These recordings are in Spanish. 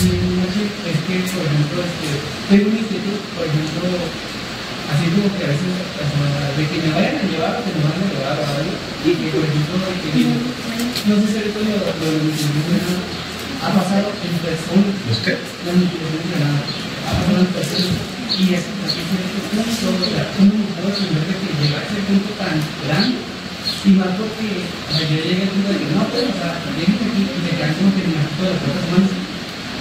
es que, por ejemplo, este, tengo un inquietud, por ejemplo, así como que a veces, de que me vayan a llevar o que me vayan a llevar o algo, y que, por ejemplo, no sé si ahorita lo, ha pasado en personas, ¿Los qué? la ha pasado en personas, y es que un solo, un de que llegar a ese punto tan grande, y más porque, o sea, yo llegué al punto de que no, pues, o sea, aquí y se quedan como que me las cosas manos,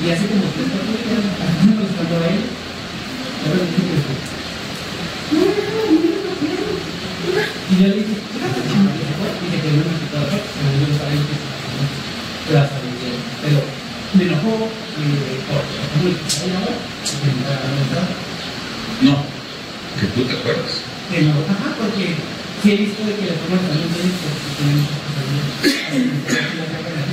y hace como así me buscando a él, ahora que no, no, no, no, y yo le dije, y se y quedó en el hospital, pero yo no sabía que la familia, pero me enojó, que que me estaba dando No, que tú te acuerdas. que no, ajá, porque sí he visto de que las formas también muchas cosas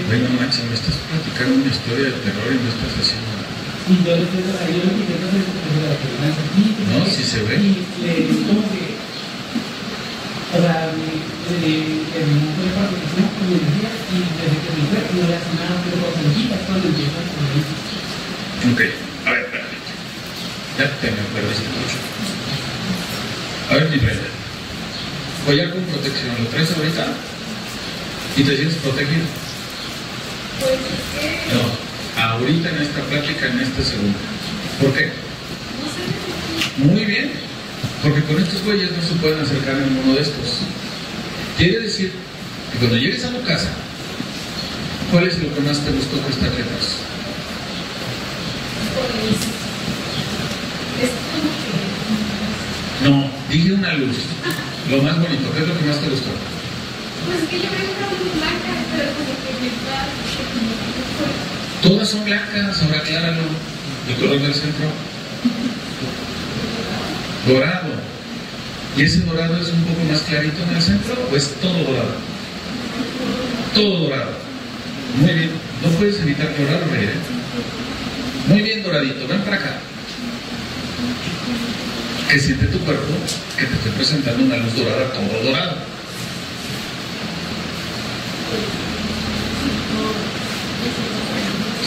Bueno, mancha, me estás platicando una historia de terror y no estás haciendo nada. Y yo le estoy yo lo que intento es que la aquí. No, sí se ve. Y le como que, o sea, me, le, que me fue para que se con energía y desde que me fue no le hace nada, pero cuando se quita es cuando empieza a poner. Ok, a ver, espérame. Ya te me perdiste mucho. A ver, mi reina. Collar con protección, ¿lo traes ahorita? ¿Y te sientes protegido? Pues No, ahorita en esta plática, en este segundo. ¿Por qué? Muy bien, porque con estos güeyes no se pueden acercar a ninguno de estos. Quiere decir que cuando llegues a tu casa, ¿cuál es lo que más te gustó que está aquí atrás? pues es como que No, dije una luz. Lo más bonito, ¿qué es lo que más te gustó? pues es que yo veo una luz blanca pero como que me está como que Todas son blancas, ahora acláralo. El color del centro. Dorado. ¿Y ese dorado es un poco más clarito en el centro o es todo dorado? Todo dorado. Muy bien. No puedes evitar llorar, María. Muy bien, doradito. Ven para acá. Que siente tu cuerpo que te estoy presentando una luz dorada, todo dorado.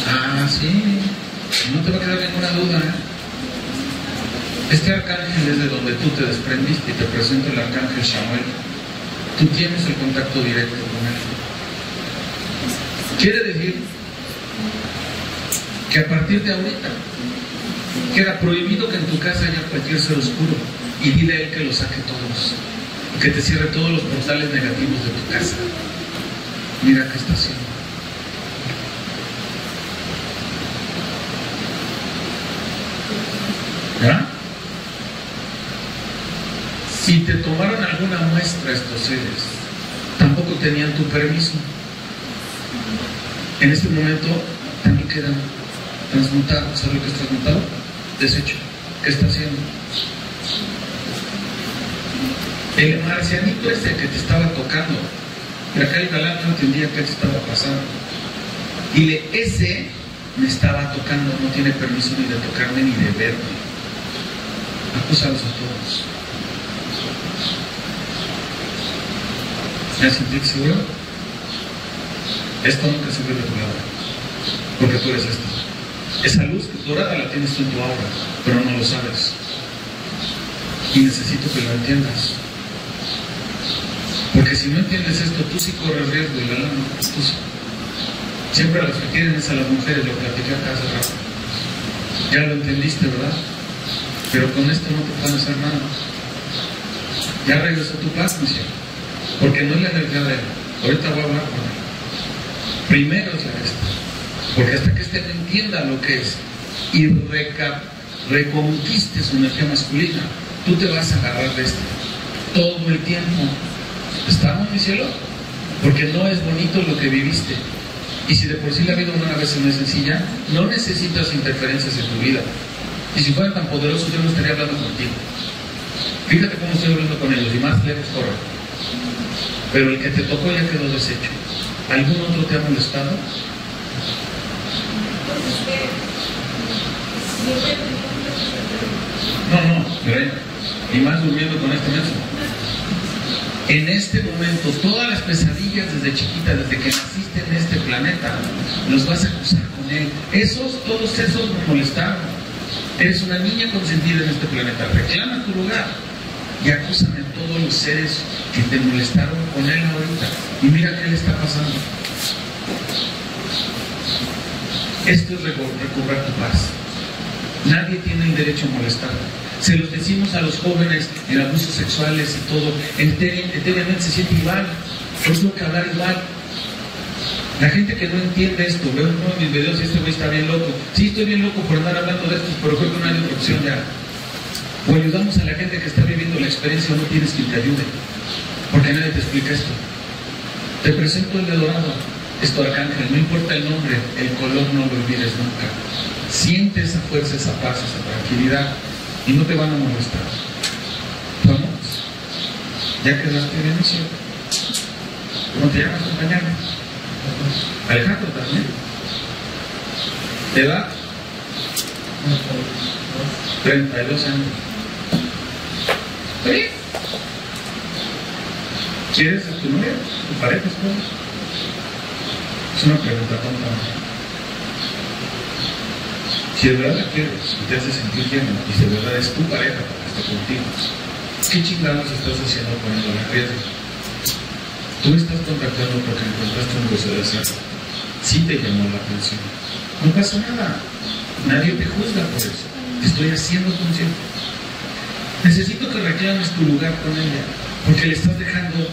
Ah, sí. No te va a quedar ninguna duda. ¿eh? Este arcángel es de donde tú te desprendiste y te presento el arcángel Samuel. Tú tienes el contacto directo con él. Quiere decir que a partir de ahorita queda prohibido que en tu casa haya cualquier ser oscuro y dile a él que lo saque todos, que te cierre todos los portales negativos de tu casa. Mira qué está haciendo. ¿Ya? Si te tomaron alguna muestra estos seres, tampoco tenían tu permiso. En este momento también quedan transmutados. ¿Sabes lo que es transmutado? Desecho. ¿Qué está haciendo? El marcianito ese que te estaba tocando, y acá el galán no entendía qué te estaba pasando. Dile, ese me estaba tocando, no tiene permiso ni de tocarme ni de verme. Acúsalos a todos. ¿Me sentí seguro? Esto nunca se ve de tu lado, porque tú eres esto. Esa luz dorada la tienes tú en tu aura, pero no lo sabes. Y necesito que lo entiendas. Porque si no entiendes esto, tú sí corres riesgo y la lana, tú sí. Siempre las que quieren es a las mujeres, lo platiqué acá hace rato. Ya lo entendiste, ¿verdad? Pero con esto no te pueden hacer nada. Ya regresó tu paz, mi cielo. Porque no es la energía de él. Ahorita voy a hablar con él. Primero es la esta. Porque hasta que este entienda lo que es y reca- reconquiste su energía masculina, tú te vas a agarrar de este todo el tiempo. ¿Estamos, mi cielo? Porque no es bonito lo que viviste. Y si de por sí la vida una vez no es sencilla, no necesitas interferencias en tu vida. Y si fueran tan poderosos, yo no estaría hablando contigo. Fíjate cómo estoy hablando con ellos, y más lejos corre. Pero el que te tocó ya quedó deshecho. ¿Algún otro te ha molestado? pues es que siempre tengo No, no, Lorena. Y más durmiendo con este menso. En este momento, todas las pesadillas desde chiquita, desde que naciste en este planeta, los vas a acusar con él. Esos, todos esos nos molestaron. Eres una niña consentida en este planeta. Reclama tu lugar y acúsame a todos los seres que te molestaron con él ahorita. Y mira qué le está pasando. Esto es reco- recobrar tu paz. Nadie tiene el derecho a molestar. Se los decimos a los jóvenes en abusos sexuales y todo. Etéreamente se siente igual. Yo tengo que hablar igual. La gente que no entiende esto, veo uno de mis videos y este güey está bien loco. Sí, estoy bien loco por andar hablando de esto, pero creo que no hay otra opción ya. O ayudamos a la gente que está viviendo la experiencia o no tienes quien te ayude. Porque nadie te explica esto. Te presento el de dorado, es tu arcángel, no importa el nombre, el color no lo olvides nunca. Siente esa fuerza, esa paz, esa tranquilidad y no te van a molestar. Vamos. Ya quedaste bien, ¿sí? ¿Cómo te llamas, compañero? Alejandro también. ¿Edad? 32 años. ¿Está? ¿Quieres a tu novia? ¿Tu pareja, esposa? Es una pregunta tonta. Si de verdad la quieres y te hace sentir lleno, y si de verdad es tu pareja porque está contigo, ¿qué chingados estás haciendo poniendo la riesgo? Tú estás contactando porque encontraste un gozo de hacerlo. Sí te llamó la atención. No pasa nada. Nadie te juzga por eso. Te estoy haciendo consciente. Necesito que reclames tu lugar con ella, porque le estás dejando,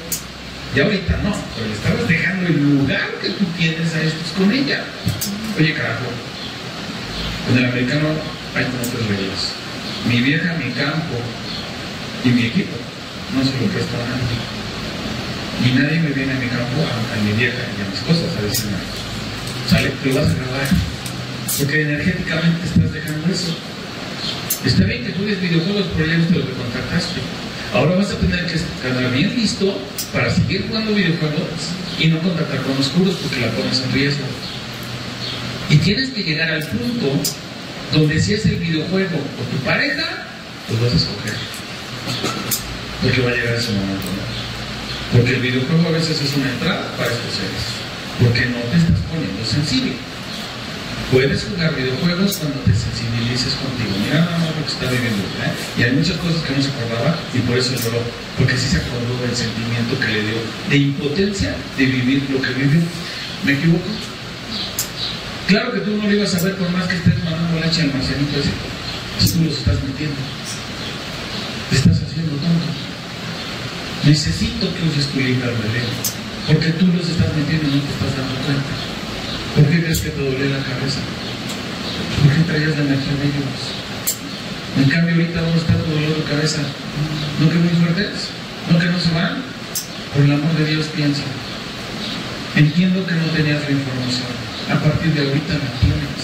ya ahorita no, pero le estabas dejando el lugar que tú tienes a estos con ella. Oye, carajo, en el americano hay como tres reglas. Mi vieja, mi campo y mi equipo. No sé lo que está hablando. Y nadie me viene a mi campo, a, mi vieja y a mis cosas a decirme, sale, te lo vas a grabar. Porque energéticamente estás dejando eso. Está bien que juegues videojuegos, pero ya viste lo que contactaste. Ahora vas a tener que estar bien listo para seguir jugando videojuegos y no contactar con oscuros porque la pones en riesgo. Y tienes que llegar al punto donde si es el videojuego o tu pareja, pues vas a escoger. Porque va a llegar ese momento. ¿no? Porque el videojuego a veces es una entrada para estos seres. Porque no te estás poniendo sensible. Puedes jugar videojuegos cuando te sensibilices contigo. Mira nada más lo que está viviendo. ¿eh? Y hay muchas cosas que no se acordaba y por eso lloró. Porque sí se acordó del sentimiento que le dio de impotencia de vivir lo que vivió. ¿Me equivoco? Claro que tú no lo ibas a ver por más que estés mandando leche al marcianito ese. Si tú los estás metiendo. Te estás haciendo tonto. Necesito que uses tu libre albedrío. Porque tú los estás metiendo y no te estás dando cuenta. ¿Por qué crees que te duele la cabeza? ¿Por qué traías la energía de ellos? En cambio, ahorita ¿dónde está tu dolor de cabeza? ¿No que muy fuertes? ¿No que no se van? Por el amor de Dios, piensa. Entiendo que no tenías la información. A partir de ahorita la tienes.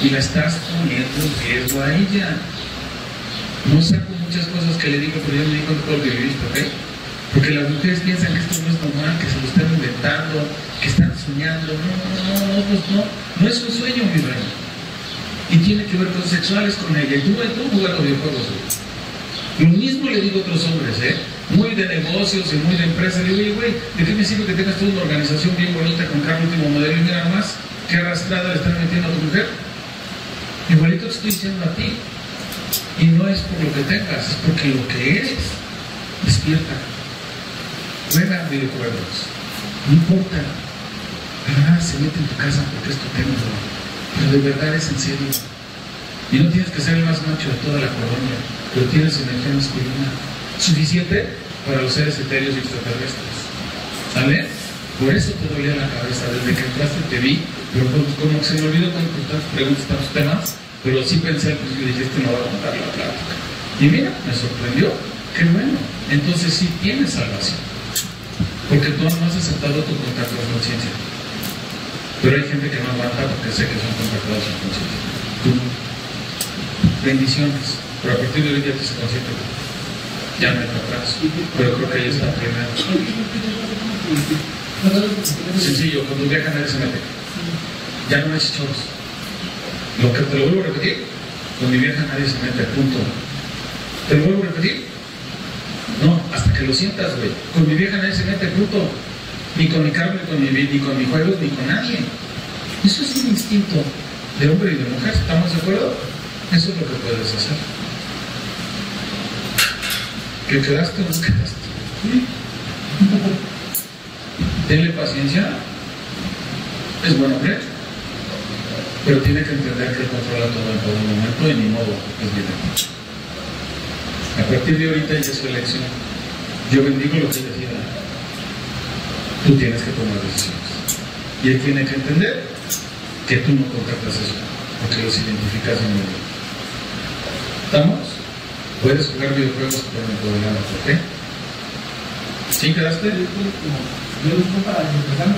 Y la estás poniendo en riesgo a ella. No saco muchas cosas que le digo, pero yo me di cuenta todo lo que viviste, ¿ok? Porque las mujeres piensan que esto no es normal, que se lo están inventando, que están soñando. No, no, no, pues no, no es un sueño, mi reina. Y tiene que ver cosas sexuales con ella. Y tú, tú jugando videojuegos. Lo mismo le digo a otros hombres, ¿eh? Muy de negocios y muy de empresa. Digo, oye, güey, ¿de qué me sirve que tengas toda una organización bien bonita con carro último modelo y mira más qué arrastrada le están metiendo a tu mujer? Igualito te estoy diciendo a ti. Y no es por lo que tengas, es porque lo que eres. Despierta. Juega videojuegos. No importa. Ah, se mete en tu casa porque es tu templo. Pero de verdad es en serio. Y no tienes que ser el más macho de toda la colonia, pero tienes energía masculina suficiente para los seres etéreos y extraterrestres. ¿Sale? Por eso te dolía la cabeza. Desde que entraste te vi, pero como que se me olvidó contestar tus preguntas, tantos temas, pero sí pensé, pues le dije, este no va a contar la plática. Y mira, me sorprendió. Qué bueno. Entonces sí tienes salvación. Porque tú no has aceptado tu contacto de conciencia. Pero hay gente que no aguanta porque sé que son contactados en conciencia. No. Bendiciones. Pero a partir de hoy ya te hice consciente. Ya me para atrás. Pero creo que ella está primero. Sencillo, cuando viaja nadie se mete. Ya no es choros. Lo que te lo vuelvo a repetir, con mi vieja nadie se mete, punto. ¿Te lo vuelvo a repetir? No, hasta que lo sientas, güey. Con mi vieja nadie se mete bruto. Ni con mi carne, ni con mi, ni con mi juego, ni con nadie. Eso es un instinto de hombre y de mujer, ¿estamos de acuerdo? Eso es lo que puedes hacer. ¿Que quedaste o no quedaste? Denle paciencia. Es buen hombre. Pero tiene que entender que controla todo en todo momento y ni modo es bien. A partir de ahorita ya es su elección. Yo bendigo lo que ella decida. Tú tienes que tomar decisiones. Y él tiene que entender que tú no contactas eso, porque los identificas en el ¿Estamos? Puedes jugar videojuegos el programa, ¿ok? ¿Sí quedaste? Yo busco para empezar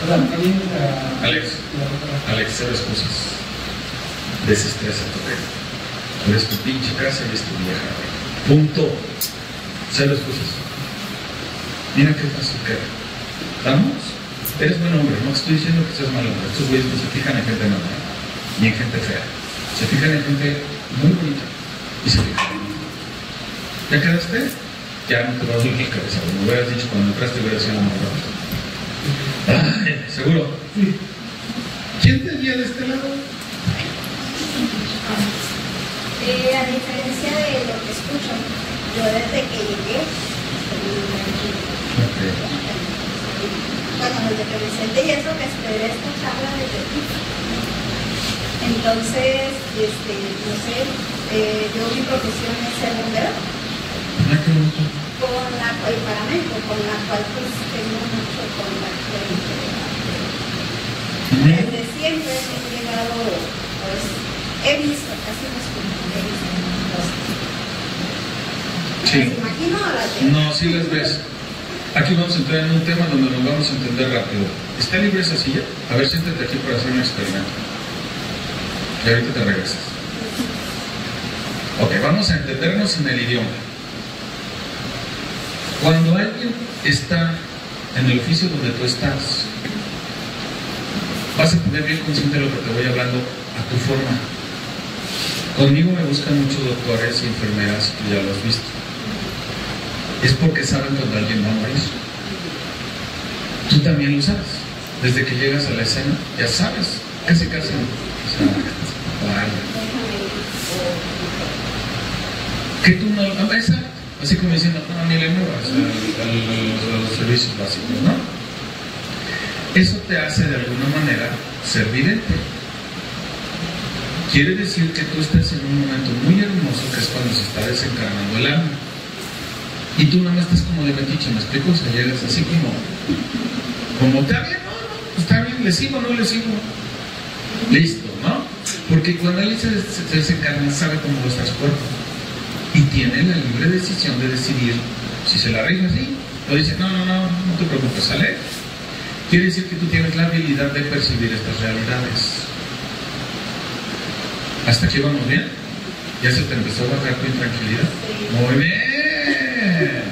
Perdón, ¿qué viene la- Alex. Alex, cero excusas. Desestrésate, ¿ok? Eres tu pinche casa y eres tu vieja. Punto. Cero excusas. Mira qué fácil queda. ¿Estamos? Eres buen hombre, no te estoy diciendo que seas mal hombre. Estos güeyes no se fijan en gente mala, ni en gente fea. Se fijan en gente muy bonita y se fijan en. ¿Ya quedaste? Ya no te va a la cabeza. Como hubieras dicho cuando entraste, hubieras sido más rápido. Ay, ¿Seguro? Sí. ¿Quién te guía de este lado? Eh, a diferencia de lo que escucho, yo desde que llegué, estoy muy tranquila. Ok. Bueno, desde que me senté y eso que esperé esta charla desde ti. Entonces, este, no sé, eh, yo mi profesión es ser bombero, Ah, con la cual, paramédico, con la cual pues tengo mucho contacto. Desde siempre he llegado, pues, he visto, escucho, he visto cosas. Sí. No, sí las ves. Aquí vamos a entrar en un tema donde nos vamos a entender rápido. ¿Está libre esa silla? A ver, siéntate aquí para hacer un experimento. Y ahorita te regresas. Ok, vamos a entendernos en el idioma. Cuando alguien está en el oficio donde tú estás, vas a tener bien consciente de lo que te voy hablando a tu forma. Conmigo me buscan muchos doctores y enfermeras, tú ya lo has visto es porque saben cuando alguien va a morir. Tú también lo sabes. Desde que llegas a la escena, ya sabes. Casi, casi. O. Que tú no. ah, Exacto. Así como diciendo, no, ni le muevas a los servicios básicos, ¿no? Eso te hace de alguna manera ser vidente. Quiere decir que tú estás en un momento muy hermoso que es cuando se está desencarnando el alma. Y tú nada más estás como de metiche, ¿me explico? O sea, llegas así como, como, está bien, no, no, está bien, le sigo, no le sigo. Listo, ¿no? Porque cuando él se, se, se desencarna, sabe cómo estar su cuerpo. Y tiene la libre decisión de decidir si se la rifa así, o dice, no, no, no, no te preocupes, sale. Quiere decir que tú tienes la habilidad de percibir estas realidades. ¿Hasta aquí vamos bien? ¿Ya se te empezó a bajar tu intranquilidad? Muy bien.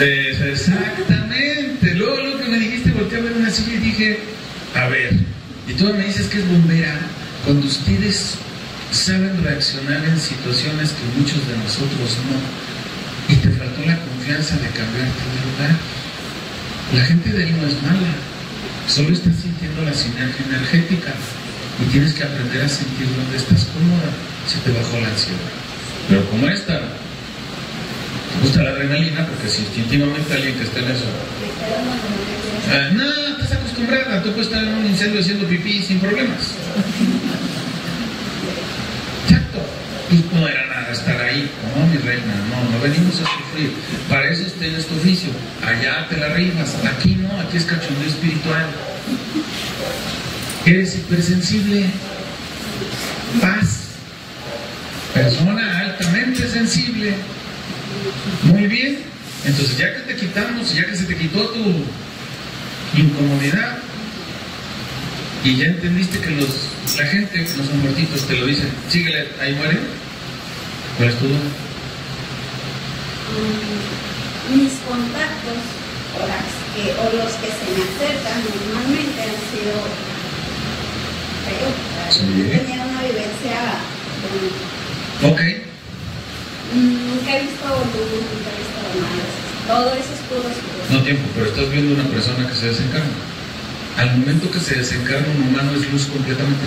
Es- exactamente. Luego lo que me dijiste, volteé a ver una silla y dije, a ver, y tú me dices que es bombera, cuando ustedes saben reaccionar en situaciones que muchos de nosotros no, y te faltó la confianza de cambiarte de lugar. La gente de ahí no es mala, solo está sintiendo la sinergia energética y tienes que aprender a sentir dónde estás cómoda si te bajó la ansiedad. Pero como esta, te gusta la adrenalina, porque si instintivamente alguien que está en eso, ah, no, estás acostumbrada, tú puedes estar en un incendio haciendo pipí sin problemas. Exacto. Y no era nada estar ahí, no, mi reina, no, no venimos a sufrir. Para eso tienes tu oficio. Allá te la rifas, aquí no, aquí es cachondeo espiritual. Eres hipersensible. Paz. Persona altamente sensible. Muy bien. Entonces, ya que te quitamos, ya que se te quitó tu incomodidad, y ya entendiste que los, la gente son muertitos te lo dicen, síguele, ahí muere. ¿Cuál es tu duda? Mm, Mis contactos o, o los que se me acercan normalmente han sido Tenía una vivencia. Ok. Mm, nunca he visto luz, nunca he visto. Todo es oscuro, oscuro. No tiempo, pero estás viendo una persona que se desencarna. Al momento que se desencarna un humano es luz completamente.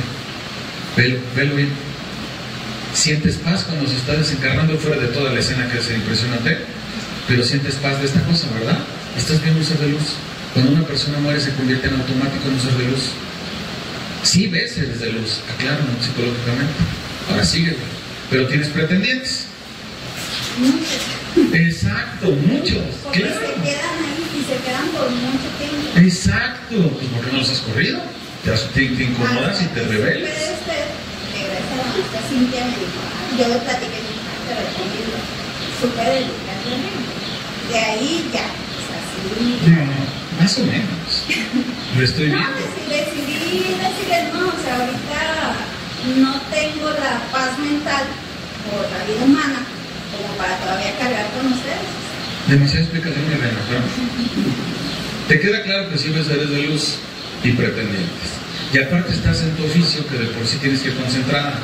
Velo, velo bien. Sientes paz cuando se está desencarnando fuera de toda la escena que es impresionante, pero sientes paz de esta cosa, ¿verdad? Estás viendo un ser de luz. Cuando una persona muere se convierte en automático en un ser de luz. Sí ves seres de luz, aclaro psicológicamente. Ahora sigue, pero tienes pretendientes. Muchos. Exacto, muchos. Porque Claro. se quedan ahí y se quedan por mucho tiempo. Exacto. Pues ¿por qué no los has corrido? Te, incomodas y te rebelas. Pero usted, regresa a la maestra Cintia, me dijo, "Ah, yo le platiqué al conmigo, súper educación. De ahí ya, o sea, sí. No, más o menos. Lo estoy No, viendo. decidí, decirles no, o sea, ahorita no tengo la paz mental por la vida humana como para todavía cargar con ustedes. Demasiada explicación, mi reina, pero Te queda claro que sí ves seres de luz y pretendientes. Y aparte estás en tu oficio que de por sí tienes que ir concentrada.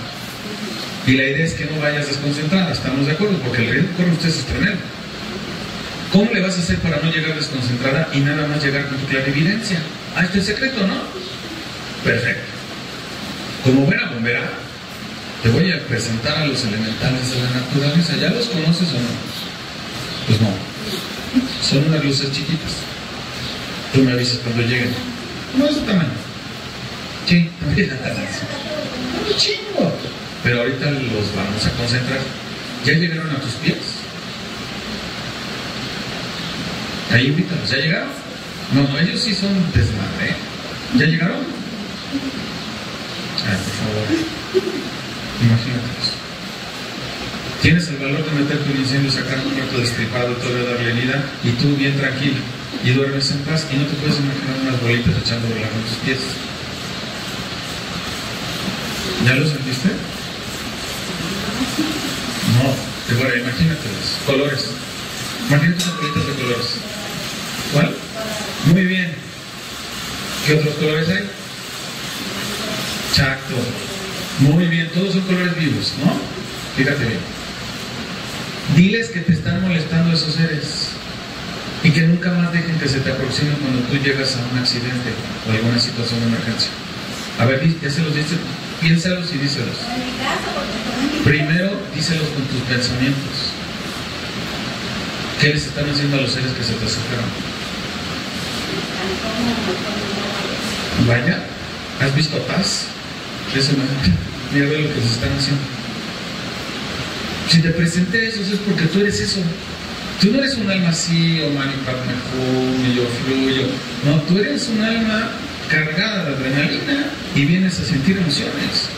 Y la idea es que no vayas desconcentrada, estamos de acuerdo, porque el riesgo que corre usted es tremendo. ¿Cómo le vas a hacer para no llegar desconcentrada y nada más llegar con tu clarividencia? Ah, este es secreto, ¿no? Perfecto. Como buena bombera, te voy a presentar a los elementales de la naturaleza. ¿Ya los conoces o no? Pues no. Son unas luces chiquitas. Tú me avisas cuando lleguen. No es de tamaño. Sí, chingo. Pero ahorita los vamos a concentrar. ¿Ya llegaron a tus pies? Ahí invítalos. ¿Ya llegaron? No, no, ellos sí son desmadre. ¿eh? ¿Ya llegaron? Ay, por favor. Imagínate eso. Tienes el valor de meterte un incendio, sacar un cuarto destripado, todavía darle vida, y tú bien tranquilo, y duermes en paz, y no te puedes imaginar unas bolitas echando volar en tus pies. ¿Ya lo sentiste? No, te voy imagínate colores. Imagínate unas bolitas de colores. ¿Cuál? Muy bien. ¿Qué otros colores hay? Exacto. Muy bien, todos son colores vivos, ¿no? Fíjate bien. Diles que te están molestando esos seres y que nunca más dejen que se te aproximen cuando tú llegas a un accidente o alguna situación de emergencia. A ver, ya se los dices, piénsalos y díselos. Primero, díselos con tus pensamientos. ¿Qué les están haciendo a los seres que se te acercaron? Vaya, ¿has visto paz? Eso. Mira ve lo que se están haciendo. Si te presenté eso es porque tú eres eso. Tú no eres un alma así, o mani y yo fluyo. No, tú eres un alma cargada de adrenalina y vienes a sentir emociones.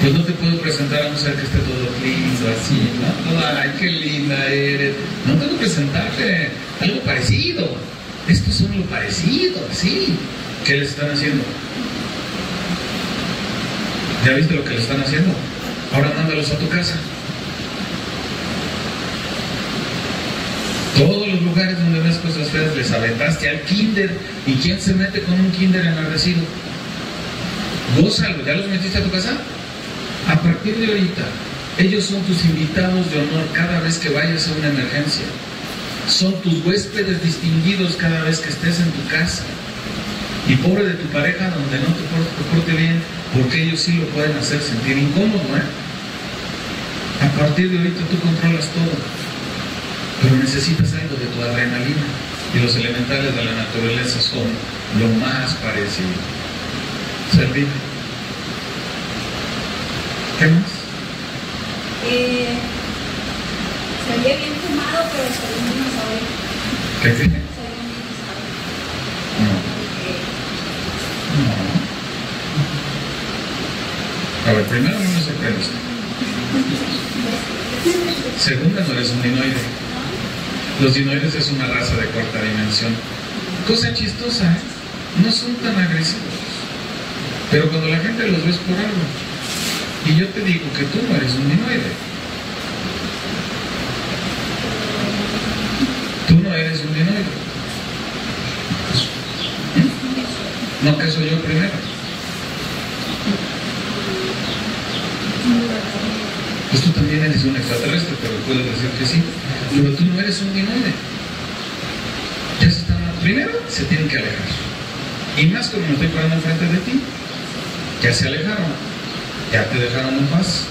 Pues no te puedo presentar a un ser que esté todo lindo, así, ¿no? Ay, qué linda eres. No tengo que presentarte algo parecido. Parecido, así. ¿Qué les están haciendo? ¿Ya viste lo que le están haciendo? Ahora mándalos a tu casa. Todos los lugares donde ves cosas feas les aventaste al kinder. ¿Y quién se mete con un kinder enardecido? Gózalo, ¿ya los metiste a tu casa? A partir de ahorita, ellos son tus invitados de honor cada vez que vayas a una emergencia. Son tus huéspedes distinguidos cada vez que estés en tu casa. Y pobre de tu pareja donde no te porte, te porte bien, porque ellos sí lo pueden hacer sentir incómodo, ¿eh? A partir de ahorita tú controlas todo, pero necesitas algo de tu adrenalina. Y los elementales de la naturaleza son lo más parecido. Servir. ¿Qué más? Eh, se oye bien fumado, pero soy un dinosaurio. ¿Qué qué? Soy un dinosaurio. No, no. A ver, primero no me sorprendes. Segunda, no eres un dinoide. Los dinoides es una raza de cuarta dimensión. Cosa chistosa, ¿eh? No son tan agresivos. Pero cuando la gente los ves por algo. Y yo te digo que tú no eres un dinoide. Tú dinoide. ¿Mm? No que soy yo primero. Pues tú también eres un extraterrestre, pero puedes decir que sí. Pero tú no eres un dinoide. Ya están, Primero, se tienen que alejar. Y más como me estoy parando enfrente de ti, ya se alejaron, ya te dejaron en paz,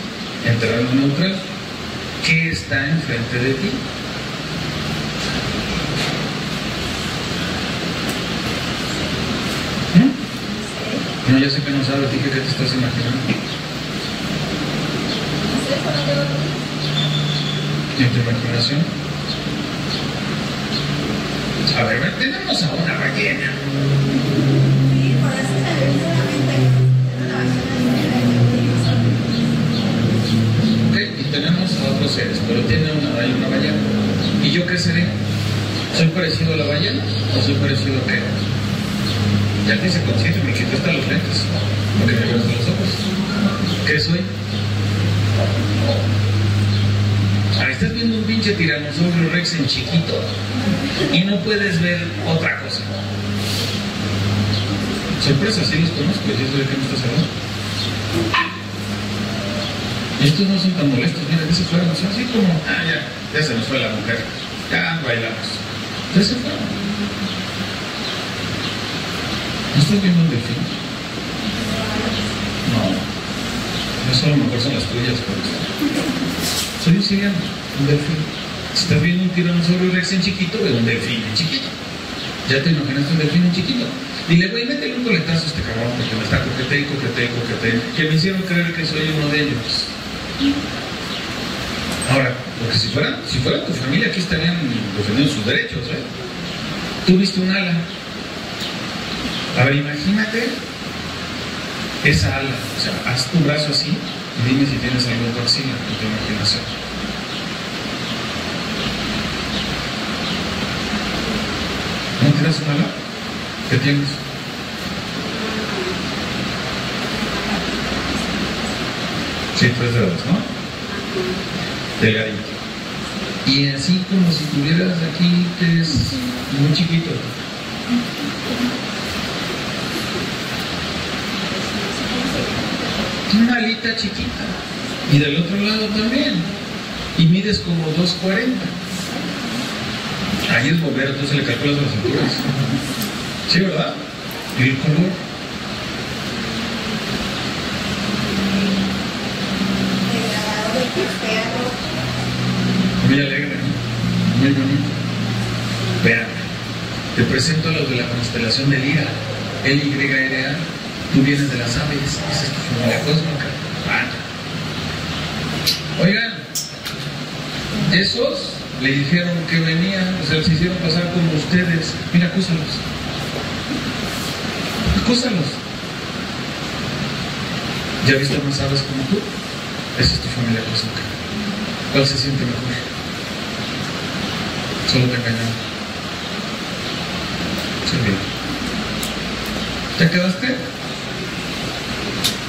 entraron en neutral. ¿Qué está enfrente de ti? No, ya sé que no sabes, dije que te estás imaginando. ¿En tu imaginación? A ver, tenemos a una ballena. Sí, por eso se le viene a la mente una ballena de Ok, y tenemos a otros seres, pero tiene una, hay una ballena. ¿Y yo qué seré? ¿Soy parecido a la ballena o soy parecido a qué? Ya te hice consciente, me quito hasta los lentes, porque me veo hasta los ojos. ¿Qué soy? Ah, estás viendo un pinche tiranosaurio rex en chiquito y no puedes ver otra cosa. Sorpresa, sí los conozco, yo de qué me estás hablando. Estos no son tan molestos, mira, ya se fueron, son así como, ah, ya, se nos fue la mujer, ya bailamos. Ya se fueron. ¿No estás viendo un delfín? No. Eso a lo mejor son las tuyas, pero soy un siriano, un delfín. Si estás viendo un tiranosaurio rex en chiquito, veo un delfín chiquito. Ya te imaginaste un delfín en chiquito. Dile, güey, métele un coletazo a este cabrón porque me está coquete y coquete y coquete. Que me hicieron creer que soy uno de ellos. Ahora, porque si fuera, si fuera tu familia, aquí estarían defendiendo sus derechos, ¿eh? Tú viste un ala. A ver, imagínate esa ala. O sea, haz tu brazo así y dime si tienes algún toxina en tu imaginación. Tienes un ala? ¿Qué tienes? Sí, tres dedos, ¿no? Delgadito. Y así como si tuvieras aquí, que es muy chiquito. Una alita chiquita. Y del otro lado también. Y mides como 2.40. Ahí es volver, entonces le calculas las alturas. Sí, ¿verdad? Y el color. Muy alegre, ¿no? muy bonito. Vean, te presento a los de la constelación de Lira, L-Y-R-A. Tú vienes de las aves, esa es tu familia cósmica. Ah. Oigan, esos le dijeron que venían, o sea, se hicieron pasar como ustedes. Mira, acúsalos. Acúsalos. ¿Ya viste más aves como tú? Esa es tu familia cósmica. ¿Cuál se siente mejor? Solo te engañaron. Sí. ¿Te quedaste?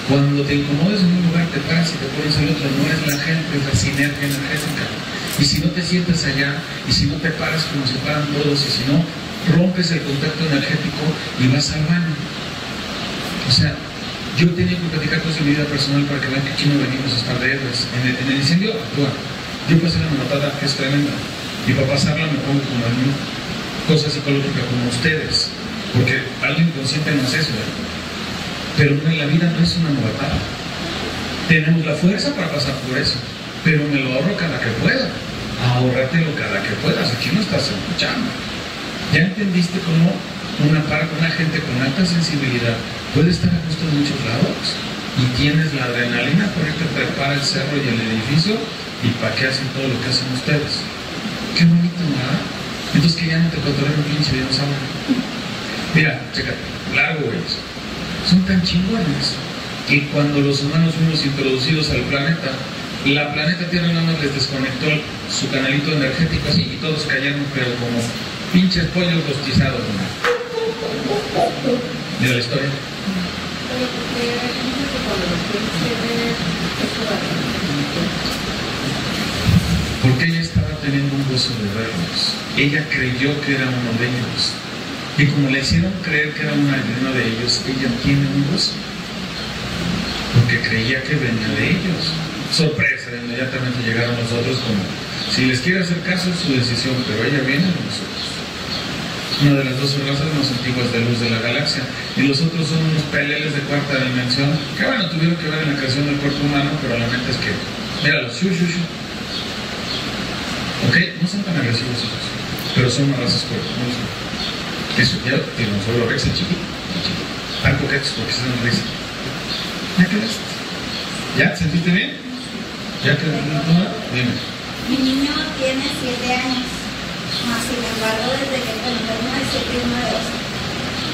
Cuando te incomodes en un lugar, te paras y te pones el otro. No es la gente, es la sinergia energética. Y si no te sientes allá, y si no te paras como se paran todos, y si no rompes el contacto energético y vas al baño. O sea, yo tenía que platicar de mi vida personal para que vean que aquí no venimos a estar de héroes. En el, en el incendio actúa. Yo pasé la notada que es tremenda. Y para pasarla me pongo como en una cosa psicológica como ustedes. Porque algo inconsciente no es eso, ¿verdad? Pero en la vida no es una novatada. Tenemos la fuerza para pasar por eso, pero me lo ahorro cada que pueda. Ahórratelo cada que puedas. Aquí no estás escuchando. ¿Ya entendiste cómo una, una gente con alta sensibilidad puede estar a gusto en muchos lados? Y tienes la adrenalina por irte a trepar el cerro y el edificio y para qué hacen todo lo que hacen ustedes. Qué bonito, ¿verdad? Entonces que ya no te cotorreen un pinche dinosaurio. Mira, chécate, largo, güey. Son tan chingones que cuando los humanos fuimos introducidos al planeta, la planeta Tierra nada más les desconectó su canalito energético así y todos cayeron, pero como pinches pollos rostizados. ¿no? Mira la historia. Porque ella estaba teniendo un gozo de verlos. Ella creyó que era uno de ellos. Y como le hicieron creer que era uno de ellos, ella tiene un gozo. Porque creía que venía de ellos. Sorpresa, inmediatamente llegaron los otros como, si les quiere hacer caso es su decisión, pero ella viene de nosotros. una de las dos razas más antiguas de luz de la galaxia. Y los otros son unos peleles de cuarta dimensión, que bueno, tuvieron que ver en la creación del cuerpo humano, pero la mente es que, mira, los shu, shu, shu. Ok, no son tan agresivos pero son más razas fuertes. Eso, ya solo rex el chiquito, chiquito. Tan coquetos porque se dan risa. ¿Ya quedaste? ¿Ya? ¿Sentiste bien? ¿Ya quedaste? Dime. Mi niño tiene 7 años, más sin embargo, desde que tenía uno de 7 y uno de 12,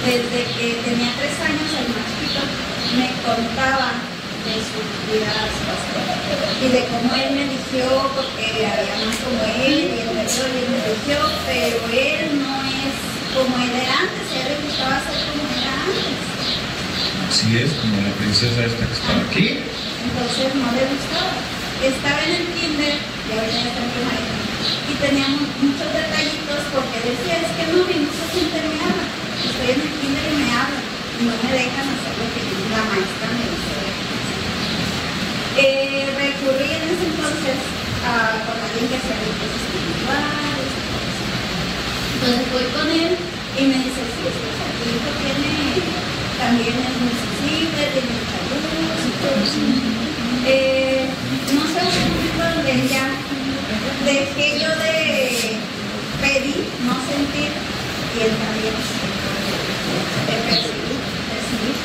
desde que tenía 3 años, el más chiquito me contaba de sus vidas pasadas y de cómo él me eligió, porque había más como él y el y él me eligió, pero él no es como él era antes, a él le gustaba ser como era antes. Así es, como la princesa esta que estaba aquí. Entonces no le gustaba. Estaba en el kinder y ahora ya. Y teníamos muchos detallitos porque decía, es que no, mi mucho siempre me habla. Estoy en el kinder y me habla. Y no me dejan hacer lo que la maestra me dice. Eh, recurrí en ese entonces a, con alguien que hacía limpieza espiritual. Entonces voy con él y me dice, sí, es que hijo tiene, también es muy sensible, tiene mucha luz y todo. Eh, no sé un poquito donde ya dejé yo de pedir, no sentir, y él también de percibir, percibir.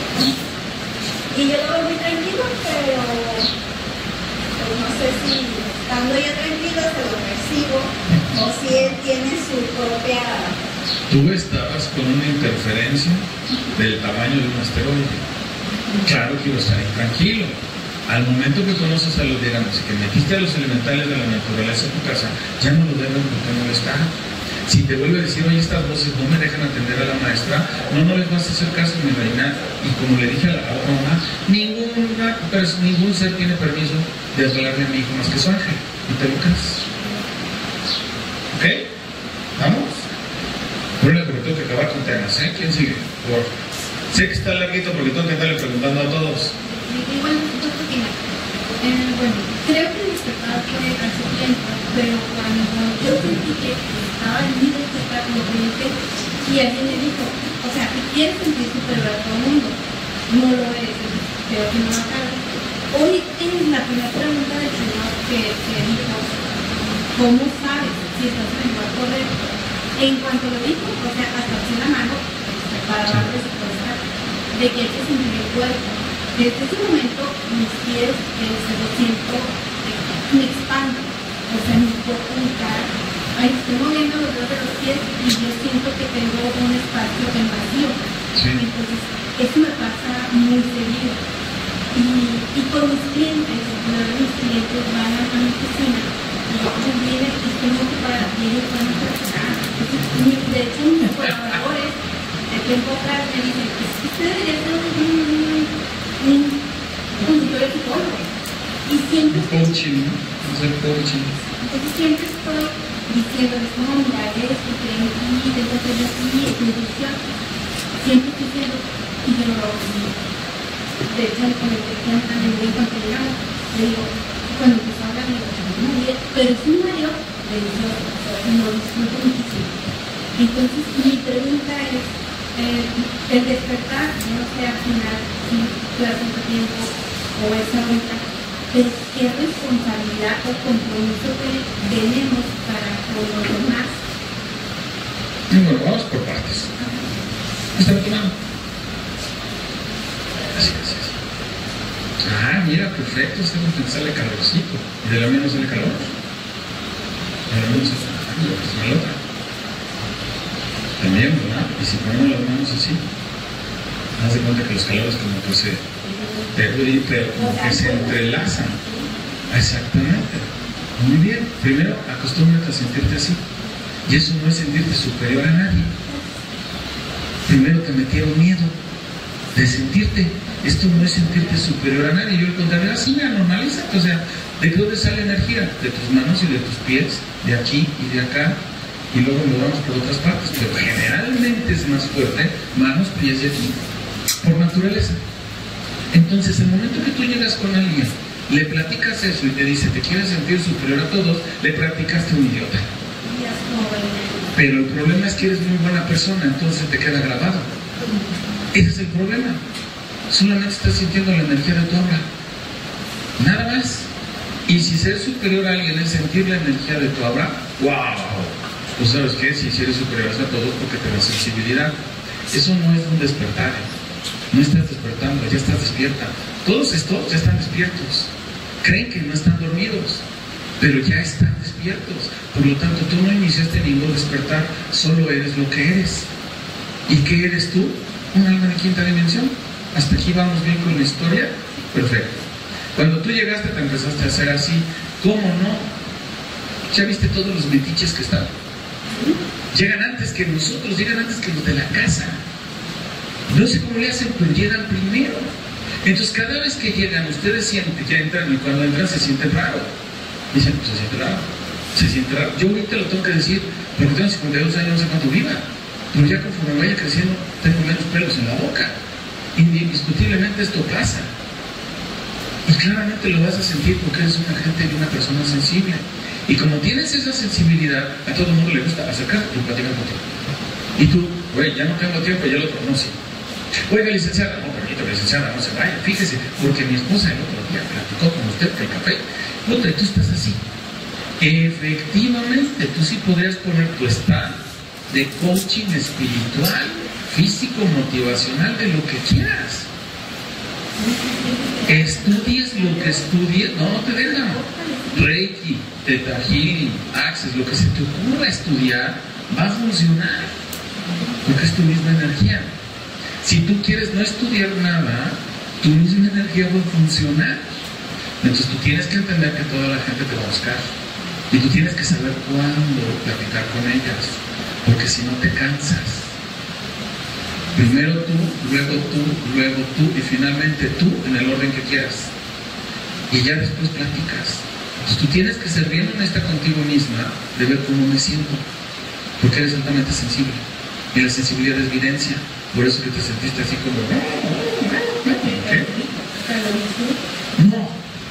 Y yo lo veo muy tranquilo, pero no sé si estando yo tranquilo se lo percibo o si él tiene su propia Tú estabas con una interferencia del tamaño de un asteroide. Claro que iba a estar intranquilo. Al momento que conoces a los diagramas y que metiste a los elementales de la naturaleza en tu casa, ya no lo deben porque no está. Si te vuelve a decir, oye, estas voces no me dejan atender a la maestra, no, no les vas a hacer caso, mi reina. Y como le dije a la otra mamá, ninguna, pers- ningún ser tiene permiso de hablarle a mi hijo más que su ángel. Y te lo crees. ¿Ok? ¿Vamos? Bueno, pero tengo que acabar con temas, ¿eh? ¿Quién sigue? Por... Sé que está larguito porque tengo que estarle preguntando a todos. Y bueno, dos pequeñas. Eh, bueno, creo que el despertar fue hace tiempo, pero cuando yo sentí que estaba en mi despertar como cliente y alguien me dijo, o sea, si quieres sentir a todo el mundo, no lo eres, pero que no hagas. Hoy es la primera pregunta del Señor que, que dijo, ¿cómo sabes si estás en el lugar correcto? En cuanto lo dijo, o sea, hasta así la mano, este, para dar respuesta de que que sentir el cuerpo. Desde ese momento mis pies eh, se lo siento, me expando, o sea, me puedo ubicar. Ahí estoy moviendo los dedos de los pies y yo siento que tengo un espacio en vacío. Sí. Entonces, eso me pasa muy seguido. Y, y con mis clientes, de mis clientes van a mi oficina y ellos vienen y tengo que para y ellos van a trabajar. Entonces, mi- de hecho, mis colaboradores de tiempo atrás me dicen, es que usted debería ser un, un, un consultorio psicólogo. Y siempre Un coaching, ¿no? Hacer coaching. entonces siempre estoy diciéndoles, no, mira, esto, creen aquí, intento hacerlo así, es mi decisión. Siempre diciendo, y yo no lo hago. De hecho, con el que cuentan en el cuando llegamos, le digo, cuando empezó a hablar, le digo, pero es un Mario delicioso, y lo disfruto muchísimo. Entonces, mi pregunta es, eh, el despertar, no sé al final si dura tanto tiempo o es ahorita, qué responsabilidad o compromiso tenemos para con los demás. Bueno, vamos por partes. Está tu mano. Así, así, así. Ah, mira, perfecto, que sale calorcito. ¿Y de la mía no sale calor? De la mía no sale calor, lo es la otra. También, ¿verdad? Y si ponemos las manos así, haz de cuenta que los calores como que se, pero, pero como que se entrelazan. Exactamente. Muy bien. Primero, acostúmbrate a sentirte así. Y eso no es sentirte superior a nadie. Primero te metieron miedo de sentirte. Esto no es sentirte superior a nadie. Yo al contrario, así me normalízate. O sea, ¿de dónde sale energía? De tus manos y de tus pies, de aquí y de acá. Y luego lo damos por otras partes. Pero generalmente es más fuerte manos, pies y aquí. Por naturaleza. Entonces, el momento que tú llegas con alguien, le platicas eso y te dice, te quieres sentir superior a todos, le practicaste un idiota. Pero el problema es que eres muy buena persona, entonces te queda grabado. Ese es el problema. Solamente estás sintiendo la energía de tu obra. Nada más. Y si ser superior a alguien es sentir la energía de tu obra, ¡wow! Pues sabes qué, si eres superior a todos porque te da sensibilidad. Eso no es un despertar. No estás despertando, ya estás despierta. Todos estos ya están despiertos. Creen que no están dormidos, pero ya están despiertos. Por lo tanto, tú no iniciaste ningún despertar, solo eres lo que eres. ¿Y qué eres tú? Un alma de quinta dimensión. Hasta aquí vamos bien con la historia. Perfecto. Cuando tú llegaste te empezaste a hacer así. ¿Cómo no? ¿Ya viste todos los metiches que están? Llegan antes que nosotros, llegan antes que los de la casa. No sé cómo le hacen, pero llegan primero. Entonces cada vez que llegan, ustedes sienten que entran y cuando entran se sienten raro. Dicen, pues se siente raro. Se siente raro. Yo ahorita lo tengo que decir, porque tengo 52 años, no sé cuánto viva. Pero ya conforme vaya creciendo, tengo menos pelos en la boca. Indiscutiblemente esto pasa. Y claramente lo vas a sentir porque eres una gente y una persona sensible. Y como tienes esa sensibilidad, a todo el mundo le gusta acercarte y platicar contigo. Y tú, güey, ya no tengo tiempo, ya lo conoce. Oiga, licenciada, no, permítame, licenciada, no se vaya. Fíjese, porque mi esposa el otro día platicó con usted del café. Puta, y tú estás así. Efectivamente, tú sí podrías poner tu stand de coaching espiritual, físico, motivacional, de lo que quieras. Estudies lo que estudies, no, te dejan. Reiki, Teta Healing, Access, lo que se te ocurra estudiar, va a funcionar. Porque es tu misma energía. Si tú quieres no estudiar nada, tu misma energía va a funcionar. Entonces tú tienes que entender que toda la gente te va a buscar. Y tú tienes que saber cuándo platicar con ellas. Porque si no te cansas. Primero tú, luego tú, luego tú y finalmente tú en el orden que quieras. Y ya después platicas. Entonces tú tienes que ser bien honesta contigo misma de ver cómo me siento. Porque eres altamente sensible. Y la sensibilidad es evidencia. Por eso que te sentiste así como... ¿Qué? No,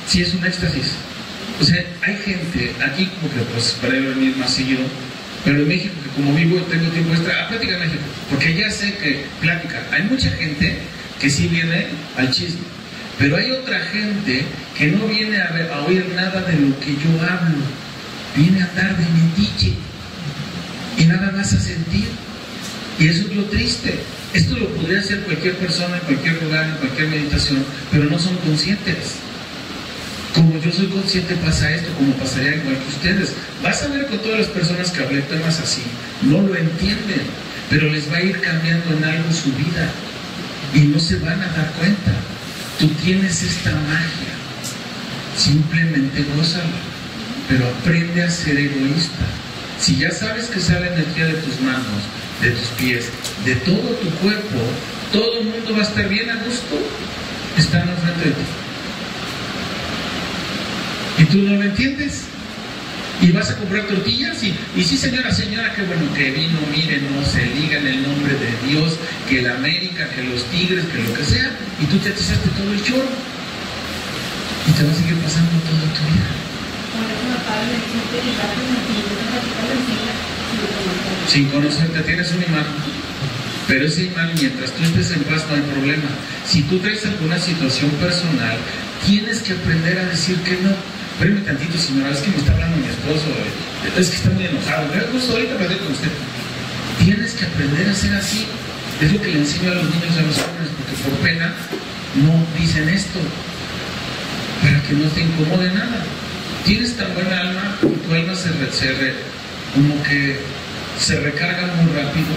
si es un éxtasis. O sea, hay gente aquí como que pues para venir más seguido, pero en México, que como vivo tengo tiempo extra, a plática en México, porque ya sé que plática. Hay mucha gente que sí viene al chisme, pero hay otra gente que no viene a, ver, a oír nada de lo que yo hablo, viene a dar de y nada más a sentir. Y eso es lo triste. Esto lo podría hacer cualquier persona en cualquier lugar, en cualquier meditación, pero no son conscientes. Como yo soy consciente pasa esto, como pasaría igual que ustedes. Vas a ver con todas las personas que hablé temas así, no lo entienden, pero les va a ir cambiando en algo su vida y no se van a dar cuenta. Tú tienes esta magia, simplemente gózala, pero aprende a ser egoísta. Si ya sabes que sale energía de tus manos, de tus pies, de todo tu cuerpo, todo el mundo va a estar bien a gusto estando enfrente de ti. Y tú no lo entiendes. Y vas a comprar tortillas y, y sí, señora, señora, qué bueno que vino, miren, no se diga en el nombre de Dios, que la América, que los tigres, que lo que sea, y tú te atizaste todo el chorro. Y te va a seguir pasando toda tu vida. Sin conocerte, tienes un imán. Pero ese imán, mientras tú estés en paz, no hay problema. Si tú traes alguna situación personal, tienes que aprender a decir que no. Espérame tantito, señora, es que me está hablando mi esposo, es que está muy enojado. Me gusto ahorita platicar con usted. Tienes que aprender a ser así. Es lo que le enseño a los niños y a los jóvenes, porque por pena no dicen esto. Para que no te incomode nada. Tienes tan buena alma, tu alma se, se re, como que se recarga muy rápido.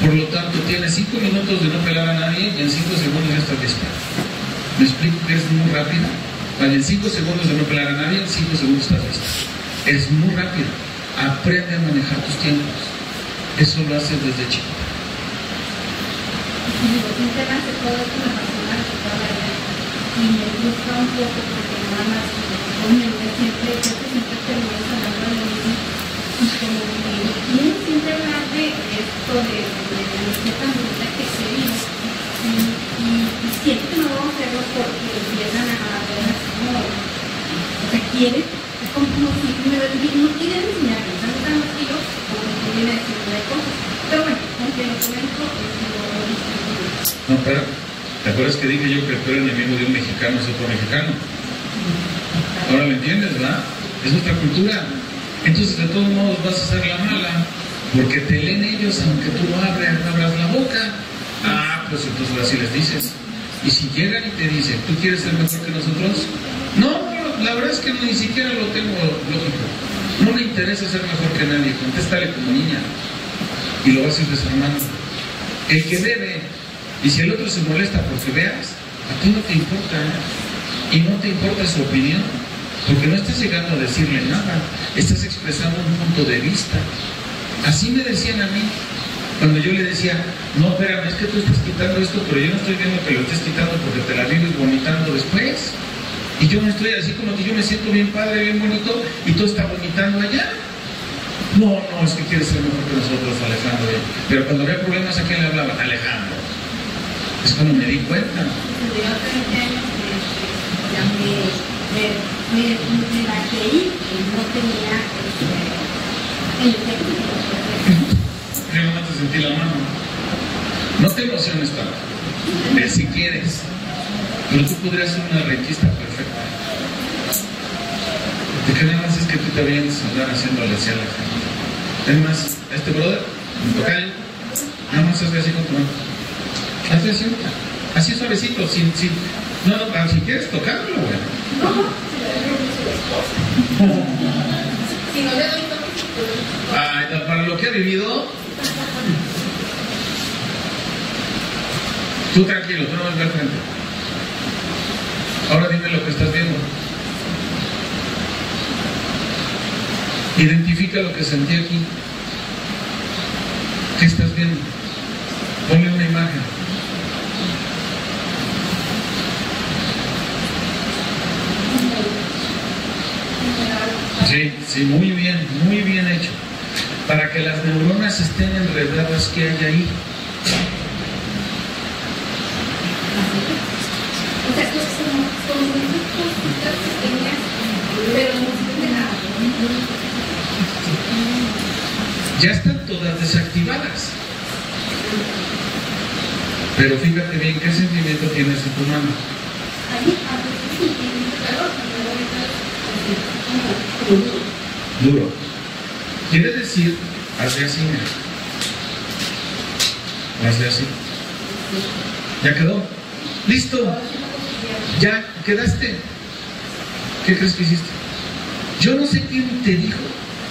Por lo tanto, tienes cinco minutos de no pelar a nadie y en cinco segundos ya estás lista. ¿Me explico que es muy rápido? Vale, en 5 segundos de no pelar a nadie, en 5 segundos estás listo. Es muy rápido. Aprende a manejar tus tiempos. Eso lo haces desde chico. Y me gusta un poco porque siempre, tienes siempre hablar de esto, de, de, de la cierta que se vive. Y, y, y siento que no vamos a hacerlo porque empiezan a ver así como, o sea, quieren, es como, como si me, no quieren enseñarme, están que yo, como que viene ese tipo de cosas. Pero bueno, aunque lo comento, es lo. No, pero, ¿te acuerdas que dije yo que el peor enemigo de un mexicano es otro mexicano? Ahora lo entiendes, ¿verdad? Es nuestra cultura. Entonces, de todos modos, vas a hacer la mala, porque te leen ellos aunque tú no abras la boca. Ah, pues entonces así les dices. Y si llegan y te dicen, ¿tú quieres ser mejor que nosotros? No, la verdad es que ni siquiera lo tengo lógico. No me interesa ser mejor que nadie, contéstale como niña. Y lo vas a ir desarmando. El que debe, y si el otro se molesta porque veas, a ti no te importa. ¿eh? Y no te importa su opinión, porque no estás llegando a decirle nada, estás expresando un punto de vista. Así me decían a mí, cuando yo le decía, no, espérame, es que tú estás quitando esto, pero yo no estoy viendo que lo estés quitando porque te la vives vomitando después. Y yo me estoy así como que yo me siento bien padre, bien bonito, y tú estás vomitando allá. No, no, es que quieres ser mejor que nosotros, Alejandro. Pero cuando había problemas, ¿a quién le hablaban? Alejandro. Es cuando me di cuenta. Tendría 30 años que ya me, me, me, la creí que no tenía este, el nomás te sentí la mano. No te emociones tanto. Si quieres. Pero tú podrías ser una rentista perfecta. De que nada más es que tú te vienes a andar haciéndole así la gente. Es más, este brother, tocayo, nada más hazle así con tu mano. Hazle así, así suavecito, sin, sin, no, no, ah, si quieres tocarlo, bueno. No. Si no le doy no, para lo que ha vivido, tú tranquilo, tú no ves al frente. Ahora dime lo que estás viendo. Identifica lo que sentí aquí. ¿Qué estás viendo? Ponle una imagen. Sí, sí, muy bien, muy bien hecho. Para que las neuronas estén enredadas, ¿qué hay ahí? Ya están todas desactivadas. Pero fíjate bien qué sentimiento tienes en tu mano. Ahí, a veces sí tiene calor, pero Duro. Quiere decir, hazle así, mira. Hazle así. ¿Ya quedó? ¡Listo! Ya, quedaste. ¿Qué crees que hiciste? Yo no sé quién te dijo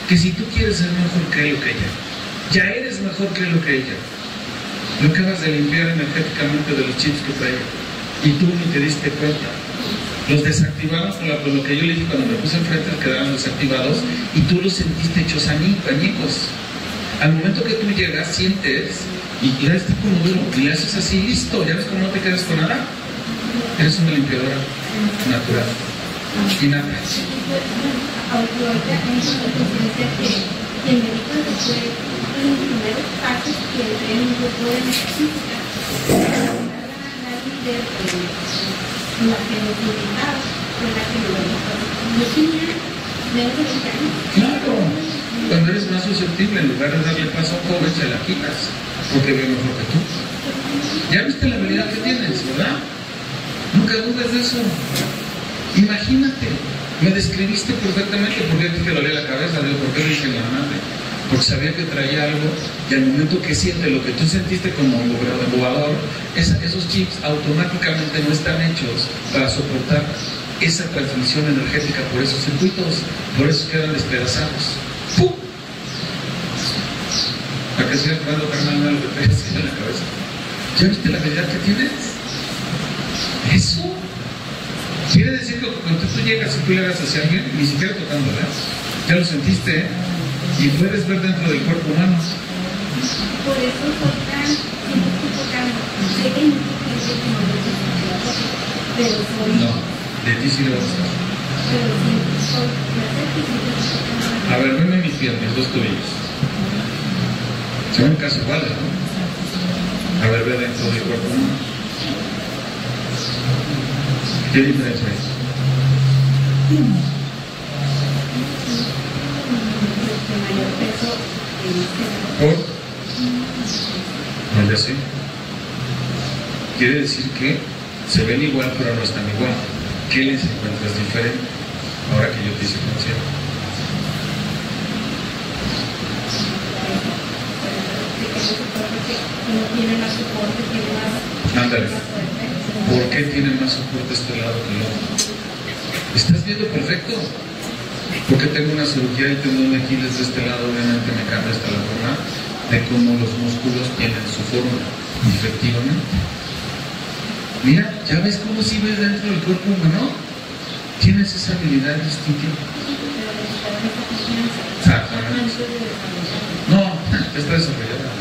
que si tú quieres ser mejor que él o que ella, ya eres mejor que él o que ella. Lo acabas de limpiar energéticamente de los chips que traía. Y tú ni te diste cuenta. Los desactivaron con la- con lo que yo le dije cuando me puse enfrente, quedaron desactivados y tú los sentiste hechos añi- añicos. Al momento que tú llegas, sientes y ya está como duro y le haces así, listo, ya ves cómo no te quedas con nada. Eres una limpiadora natural. Y nada. En la que nos invitaba, con la que nos yo tenía menos de 20 años. Claro. Cuando eres más susceptible, en lugar de darle paso a un joven, se la quitas, porque ve mejor que tú. Ya viste la habilidad que tienes, ¿verdad? Nunca dudes de eso. Imagínate, me describiste perfectamente porque te dolía la cabeza, digo, ¿por qué dije la madre? Porque sabía que traía algo y al momento que siente lo que tú sentiste como jugador, esos chips automáticamente no están hechos para soportar esa transmisión energética por esos circuitos, por eso quedan despedazados. ¡Pum! Para que siga jugando carnal malo que en la cabeza. ¿Ya viste la habilidad que tienes? Eso quiere decir que cuando tú llegas y tú llegas hacia alguien, ni siquiera tocando, ¿verdad? Ya lo sentiste, ¿eh? Y puedes ver dentro del cuerpo humano. Por eso estoy no de ti sí lo vas a. A ver, venme mis piernas, dos tobillos. Ven casi iguales, ¿no? A ver, ve dentro del cuerpo. ¿Qué diferencia que ¿Por? Sé. Quiere decir que se ven igual pero no están igual. ¿Qué les encuentras diferente ahora que yo te hice más, Ándale. ¿Por qué tiene más soporte este lado que el otro? ¿Estás viendo perfecto? Porque tengo una cirugía y tengo un Aquiles de este lado, obviamente me cambia hasta la forma de cómo los músculos tienen su forma, efectivamente. Mira, ¿ya ves cómo si ves dentro del cuerpo humano? Tienes esa habilidad. Exactamente. No, está desarrollada.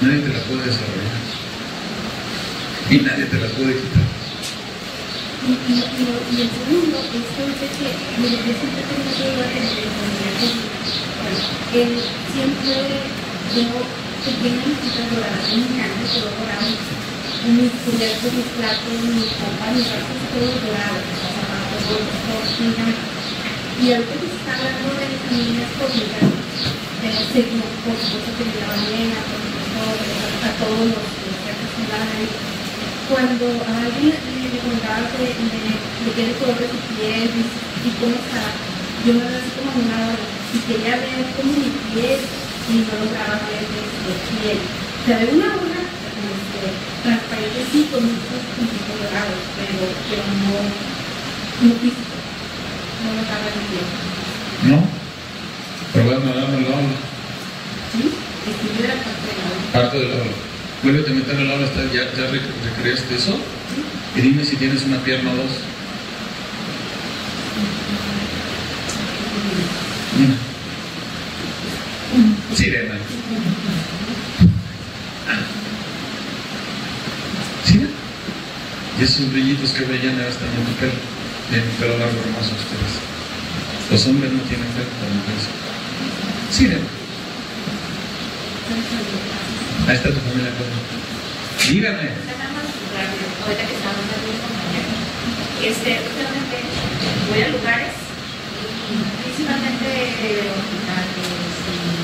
Nadie te la puede desarrollar. Y nadie te la puede quitar. Y, y, y, el segundo es que que yo siempre tengo que a tener el él siempre veo que todo dorado. Mis cubiertos, mis platos, mis copas, mis vasos, todo dorado, zapatos, encanta. Y ahorita que está hablando de mis familias cósmicas, de signo, por supuesto que de la ballena, por supuesto, a todos los los que van ahí cuando a alguien le contaba de, de, de qué color de su piel y, cómo está, yo me veo así como una hora y quería ver cómo mi piel y no lograba ver de, de piel. Se ve una hora este, transparente, sí, con muchos puntitos dorados, pero, pero no, no físico, no lograba el piel. ¿No? Pero bueno, dámelo habla. ¿Sí? Estudio de la parte de la Parte del aula. Vuelve a meter aula, está- ya, ya rec- recreaste eso. Y dime si tienes una pierna o dos. Una. Sirena. ¿Sí? Y esos brillitos que ahora están en tu pelo. Tienen pelo largo hermoso ustedes. Los hombres no tienen pelo, las mujeres. Sirena. Ahí está tu familia. Dígame. ahorita que estamos mi este, últimamente voy a lugares, y principalmente eh, hospitales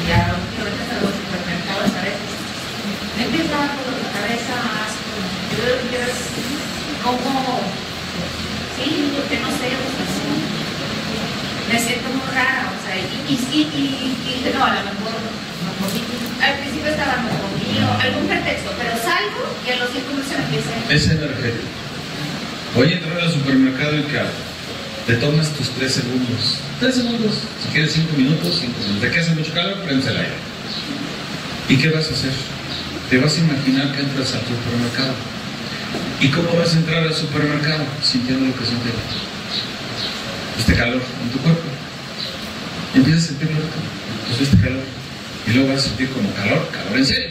y a los supermercados a veces. Me empieza a de cabeza, asco, yo, yo es como, sí, porque no sé, no- me siento muy rara, o sea, y, y, y, y, dije, no, a lo mejor, mejor, al principio estaba mío, algún pretexto, pero salgo y a los cinco minutos se me empieza a Es energético. Voy a entrar al supermercado y ¿qué hago? Te tomas tus tres segundos. Tres segundos. Si quieres cinco minutos, cinco minutos. ¿De qué hace mucho calor? Prensa el aire. ¿Y qué vas a hacer? Te vas a imaginar que entras al supermercado. ¿Y cómo vas a entrar al supermercado? Sintiendo lo que sientes. Este calor en tu cuerpo. Empiezas a sentirlo. Pues este calor. Y luego vas a sentir como calor, calor en serio.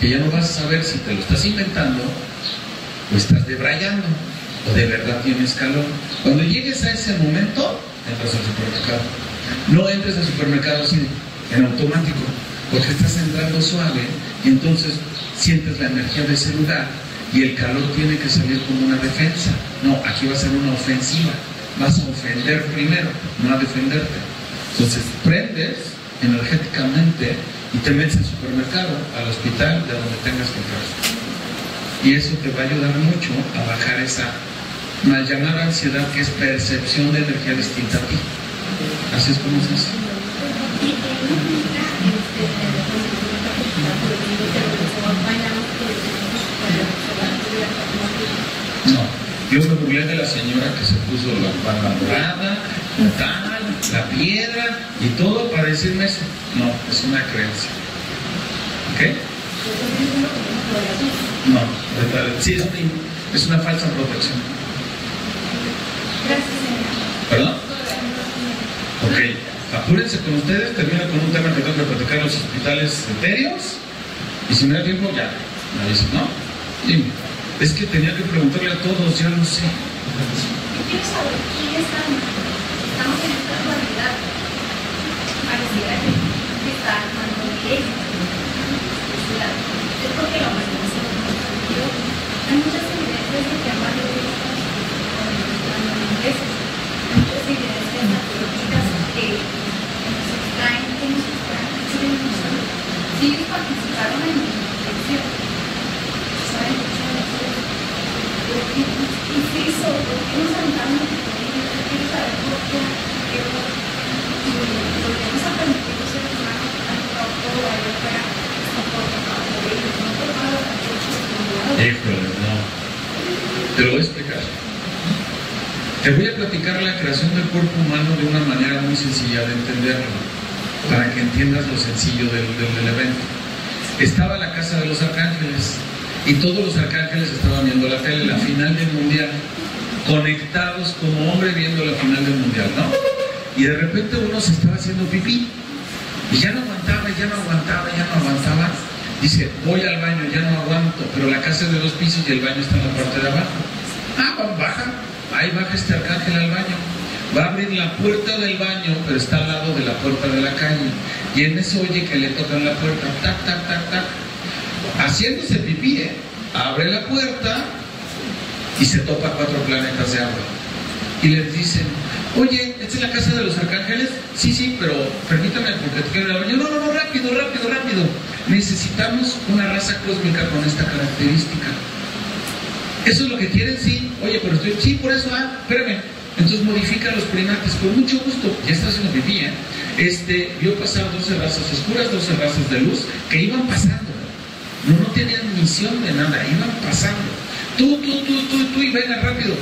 Que ya no vas a saber si te lo estás inventando o estás debrayando o de verdad tienes calor. Cuando llegues a ese momento, entras al supermercado. No entres al supermercado así, en automático, porque estás entrando suave y entonces sientes la energía de ese lugar y el calor tiene que salir como una defensa. No, aquí va a ser una ofensiva. Vas a ofender primero, no a defenderte. Entonces prendes energéticamente y te metes al supermercado, al hospital, de donde tengas que entrar. Y eso te va a ayudar mucho a bajar esa mal llamada ansiedad que es percepción de energía distinta a ti. Así es como se hace. Y en una clínica, este, pues, bailamos que No. Yo me burlé de la señora que se puso la banda dorada, la tal, la piedra y todo para decirme eso. No, es una creencia. ¿Ok? No, sí, es una, es una falsa protección. Gracias, señora. ¿Perdón? Ok, apúrense con ustedes, termino con un tema que tengo que platicar en los hospitales etéreos. Y si me da tiempo, ya, me avisan, ¿no? Dime. Es que tenía que preguntarle a todos, ya lo sé. Yo quiero saber quién está, estamos en esta dualidad. Pareciera que está bien. Es porque lo más Yo, hay muchas evidencias de que ambas religiones cuando ingresas, hay muchas evidencias arqueológicas que nos extraen, que nos extraen, que nos extraen. Te lo voy a explicar. Te voy a platicar la creación del cuerpo humano de una manera muy sencilla de entenderlo, para que entiendas lo sencillo del, del, del evento. Estaba la casa de los arcángeles, y todos los arcángeles estaban viendo la tele, la final del mundial, conectados como hombre viendo la final del mundial, ¿no? Y de repente uno se estaba haciendo pipí y ya no aguantaba, ya no aguantaba, ya no aguantaba. Dice, voy al baño, ya no aguanto, pero la casa es de dos pisos y el baño está en la parte de abajo. Ah, baja, ahí baja este arcángel al baño. Va a abrir la puerta del baño, pero está al lado de la puerta de la calle. Y en eso oye que le tocan la puerta, tac, tac, tac, tac. Haciéndose pipí, ¿eh? Abre la puerta y se topa cuatro planetas de agua. Y les dicen, oye, ¿esta es la casa de los arcángeles? Sí, sí, pero permítame porque te quiero ir al baño. No, no, no, rápido, rápido, rápido. Necesitamos una raza cósmica con esta característica. ¿Eso es lo que quieren? Sí. Oye, pero estoy... Sí, por eso, ah, espérame. Entonces modifica los primates con mucho gusto. Ya está haciendo pipí, ¿eh? Este, vio pasar 12 razas oscuras, 12 razas de luz que iban pasando. No, tenían misión de nada, iban pasando. Tú, tú, tú, tú, tú, y venga rápido.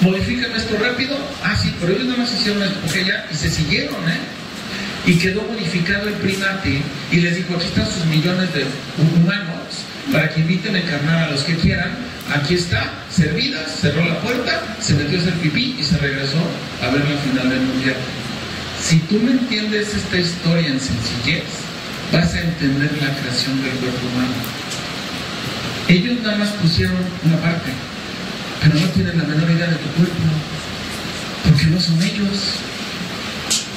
Modifícame esto rápido. Ah, sí, pero ellos nada más hicieron esto, porque ya, y se siguieron, ¿eh? Y quedó modificado el primate y les dijo, aquí están sus millones de humanos para que inviten a encarnar a los que quieran. Aquí está, servidas, cerró la puerta, se metió a hacer pipí y se regresó a ver la final del mundial. Si tú me entiendes esta historia en sencillez, vas a entender la creación del cuerpo humano. Ellos nada más pusieron una parte, pero no tienen la menor idea de tu cuerpo, porque no son ellos.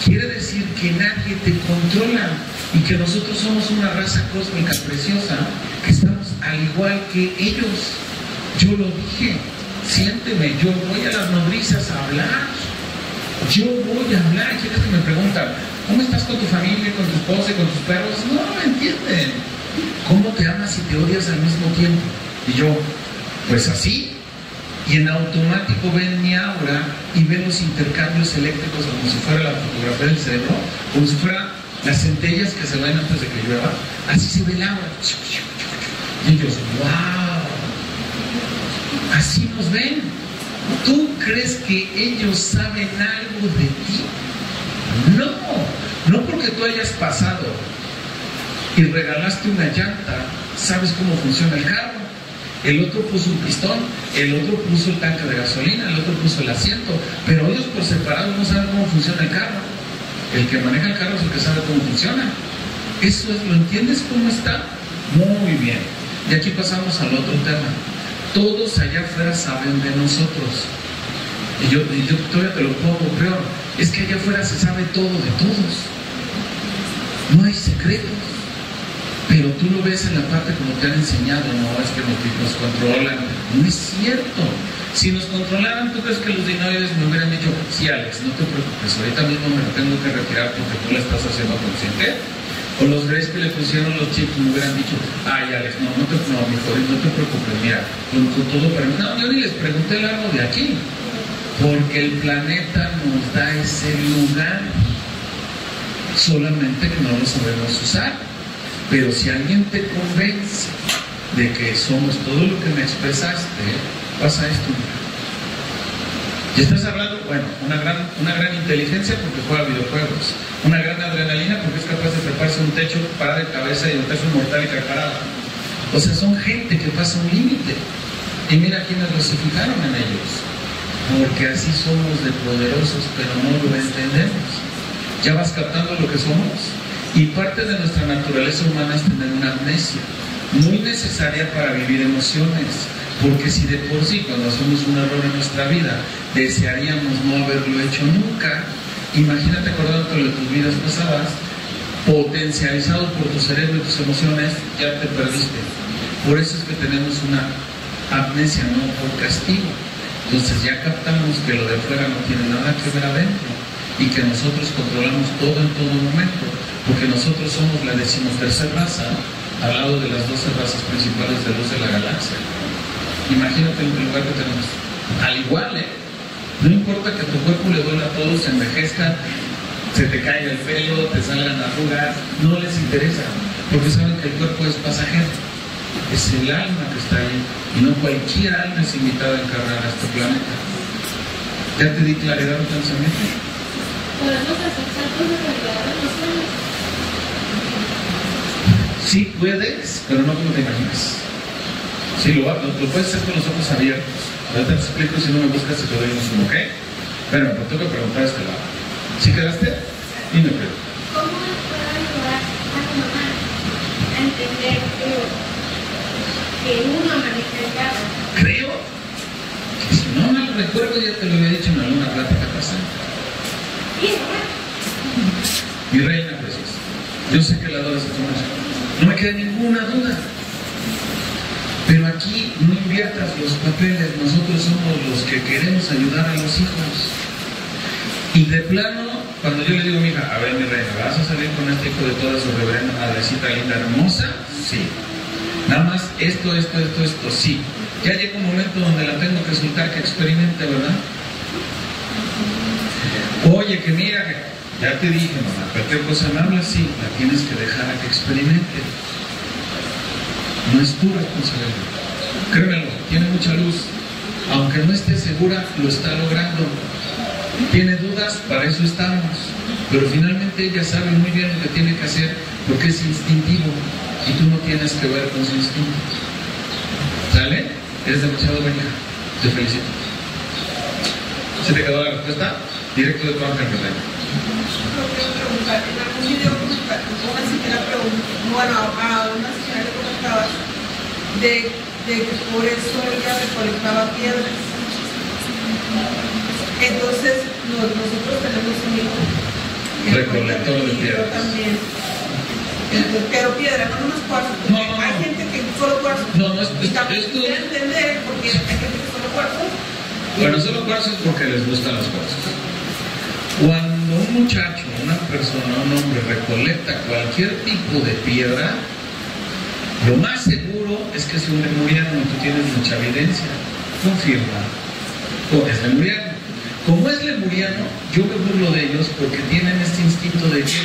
Quiere decir que nadie te controla y que nosotros somos una raza cósmica preciosa, que estamos al igual que ellos. Yo lo dije, siénteme, yo voy a las nodrizas a hablar. Yo voy a hablar. Hay que me preguntan, ¿cómo estás con tu familia, con tu esposa con tus perros? No, no entienden. ¿Cómo te amas y te odias al mismo tiempo? Y yo, pues así. Y en automático ven mi aura y ven los intercambios eléctricos como si fuera la fotografía del cerebro, como si fueran las centellas que se ven antes de que llueva. Así se ve el aura. Y ellos, wow. Así nos ven. ¿Tú crees que ellos saben algo de ti? No, no porque tú hayas pasado y regalaste una llanta, sabes cómo funciona el carro. El otro puso un pistón, el otro puso el tanque de gasolina, el otro puso el asiento, pero ellos por separado no saben cómo funciona el carro. El que maneja el carro es el que sabe cómo funciona. Eso es, ¿lo entiendes cómo está? Muy bien. Y aquí pasamos al otro tema. Todos allá afuera saben de nosotros. Y yo, yo todavía te lo pongo peor. Es que allá afuera se sabe todo de todos. No hay secretos. Pero tú lo ves en la parte como te han enseñado, no es que nos controlan. No es cierto. Si nos controlaran, ¿tú crees que los dinoides me hubieran dicho, sí, Alex, no te preocupes, ahorita mismo me lo tengo que retirar porque tú la estás haciendo consciente? O los Greys que le pusieron los chips me hubieran dicho, ay, Alex, no, no te, no, mijo, no te preocupes, mira, con, todo para mí. No, yo ni les pregunté el árbol de aquí, porque el planeta nos da ese lugar, solamente que no lo sabemos usar. Pero si alguien te convence de que somos todo lo que me expresaste, pasa esto. Y estás hablando, bueno, una gran, una gran inteligencia porque juega videojuegos, una gran adrenalina porque es capaz de treparse un techo, parar de cabeza y meterse un mortal y caer parado. O sea, son gente que pasa un límite. Y mira quiénes los fijaron en ellos. Porque así somos de poderosos, pero no lo entendemos. ¿Ya vas captando lo que somos? Y parte de nuestra naturaleza humana es tener una amnesia, muy necesaria para vivir emociones. Porque si de por sí, cuando hacemos un error en nuestra vida, desearíamos no haberlo hecho nunca, imagínate acordándote de tus vidas pasadas, potencializado por tu cerebro y tus emociones, ya te perdiste. Por eso es que tenemos una amnesia, no por castigo. Entonces ya captamos que lo de afuera no tiene nada que ver adentro y que nosotros controlamos todo en todo momento, porque nosotros somos la decimotercera raza al lado de las doce razas principales de luz de la galaxia. Imagínate el lugar que tenemos. Al igual, ¿eh? No importa que a tu cuerpo le duela todo, se envejezca, se te caiga el pelo, te salgan arrugas, no les interesa, porque saben que el cuerpo es pasajero. Es el alma que está ahí, y no cualquier alma es invitada a encarnar a este planeta. Ya te di claridad al pensamiento. Podemos aceptar con la realidad de los sueños. Sí puedes, pero no como te imaginas. Sí, lo, lo, puedes hacer con los ojos abiertos. Ahorita te explico si no me buscas te doy un ¿ok? Bueno, pues tengo que preguntar a este lado. ¿Sí quedaste? Dime, Pedro. ¿Cómo nos puede ayudar a tu mamá a entender que, que uno? Creo que si no mal recuerdo, ya te lo había dicho en alguna plática pasada. Mi reina preciosa. Yo sé que la adoras a tu madre. No me queda ninguna duda. Pero aquí no inviertas los papeles. Nosotros somos los que queremos ayudar a los hijos. Y de plano, cuando yo le digo a mi hija, a ver mi reina, ¿vas a salir con este hijo de toda su reverenda madrecita linda, hermosa? Sí. Nada más esto, esto, esto, esto, sí. Ya llega un momento donde la tengo que soltar que experimente, ¿verdad? Oye, que mira, ya te dije, mamá, cualquier cosa me hablas, sí, la tienes que dejar a que experimente. No es tu responsabilidad. Créemelo, tiene mucha luz. Aunque no esté segura, lo está logrando. Tiene dudas, para eso estamos. Pero finalmente ella sabe muy bien lo que tiene que hacer porque es instintivo y tú no tienes que ver con su instinto. ¿Sale? Eres demasiado buena. Te felicito. ¿Se te quedó la respuesta? Directo de tu ángel, ¿verdad? Yo quiero preguntar, en algún video comenta- una señora preguntó, bueno, a una señora le comentabas de, de que por eso ella recolectaba piedras. Entonces, no- nosotros tenemos un hijo. Recolector de piedras. también. Pero piedra, no unos cuarzos. porque No, no, no. Hay gente que solo cuarzos. No, no es- Y también esto- quiero entender, porque hay gente que solo cuarzos. Bueno, solo cuarzos porque les gustan los cuarzos. Cuando un muchacho, una persona, un hombre recolecta cualquier tipo de piedra, lo más seguro es que es un lemuriano y tú tienes mucha evidencia. Confirma. O es lemuriano. Como es lemuriano, yo me burlo de ellos porque tienen este instinto de que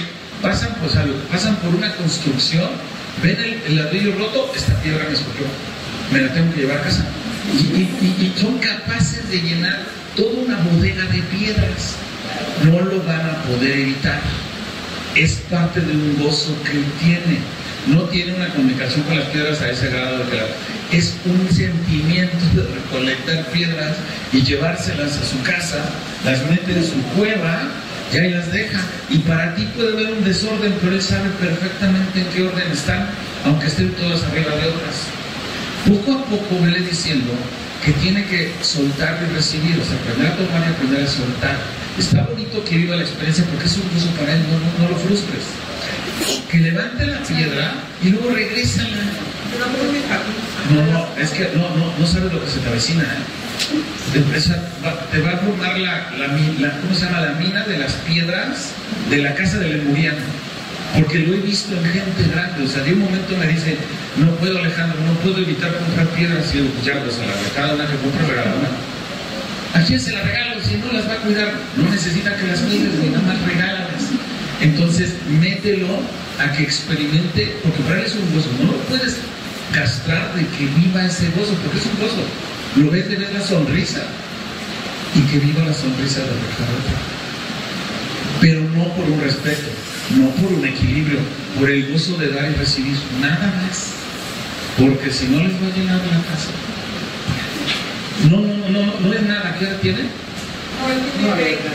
pasan, algo, pasan por una construcción, ven el, ladrillo roto, esta piedra me escogió, me la tengo que llevar a casa. Y, son capaces de llenar toda una bodega de piedras. No lo van a poder evitar. Es parte de un gozo que tiene. No tiene una comunicación con las piedras a ese grado de que la- es un sentimiento de recolectar piedras y llevárselas a su casa, las mete en su cueva y ahí las deja. Y para ti puede haber un desorden, pero él sabe perfectamente en qué orden están, aunque estén todas arriba de otras poco a poco vele diciendo que tiene que soltar y recibir, o sea, aprender a tomar y aprender a soltar. Está bonito que viva la experiencia porque es un para él, no, no, no lo frustres. Que levante la piedra y luego jardín. No, no, es que no, no, no sabes lo que se te avecina. ¿eh? Te, va- a formar la, la, ¿cómo se llama? La mina de las piedras de la casa del Lemuriano. Porque lo he visto en gente grande. O sea, de un momento me dice, no puedo Alejandro, no puedo evitar comprar piedras. Y yo, ya, pues a la cada una que compre regala una. ¿A quién se la regalo si no las va a cuidar? No necesita que las cuides, ni nada más regálalas. Entonces, mételo a que experimente, porque para él es un gozo. No lo puedes castrar de que viva ese gozo, porque es un gozo. Lo ves de ver la sonrisa y que viva la sonrisa de Ricardo. Pero no por un respeto, no por un equilibrio, por el gozo de dar y recibir, nada más. Porque si no les va a llenar la casa. No, no, no, no, es nada. ¿Qué edad tiene? No, él tiene 20,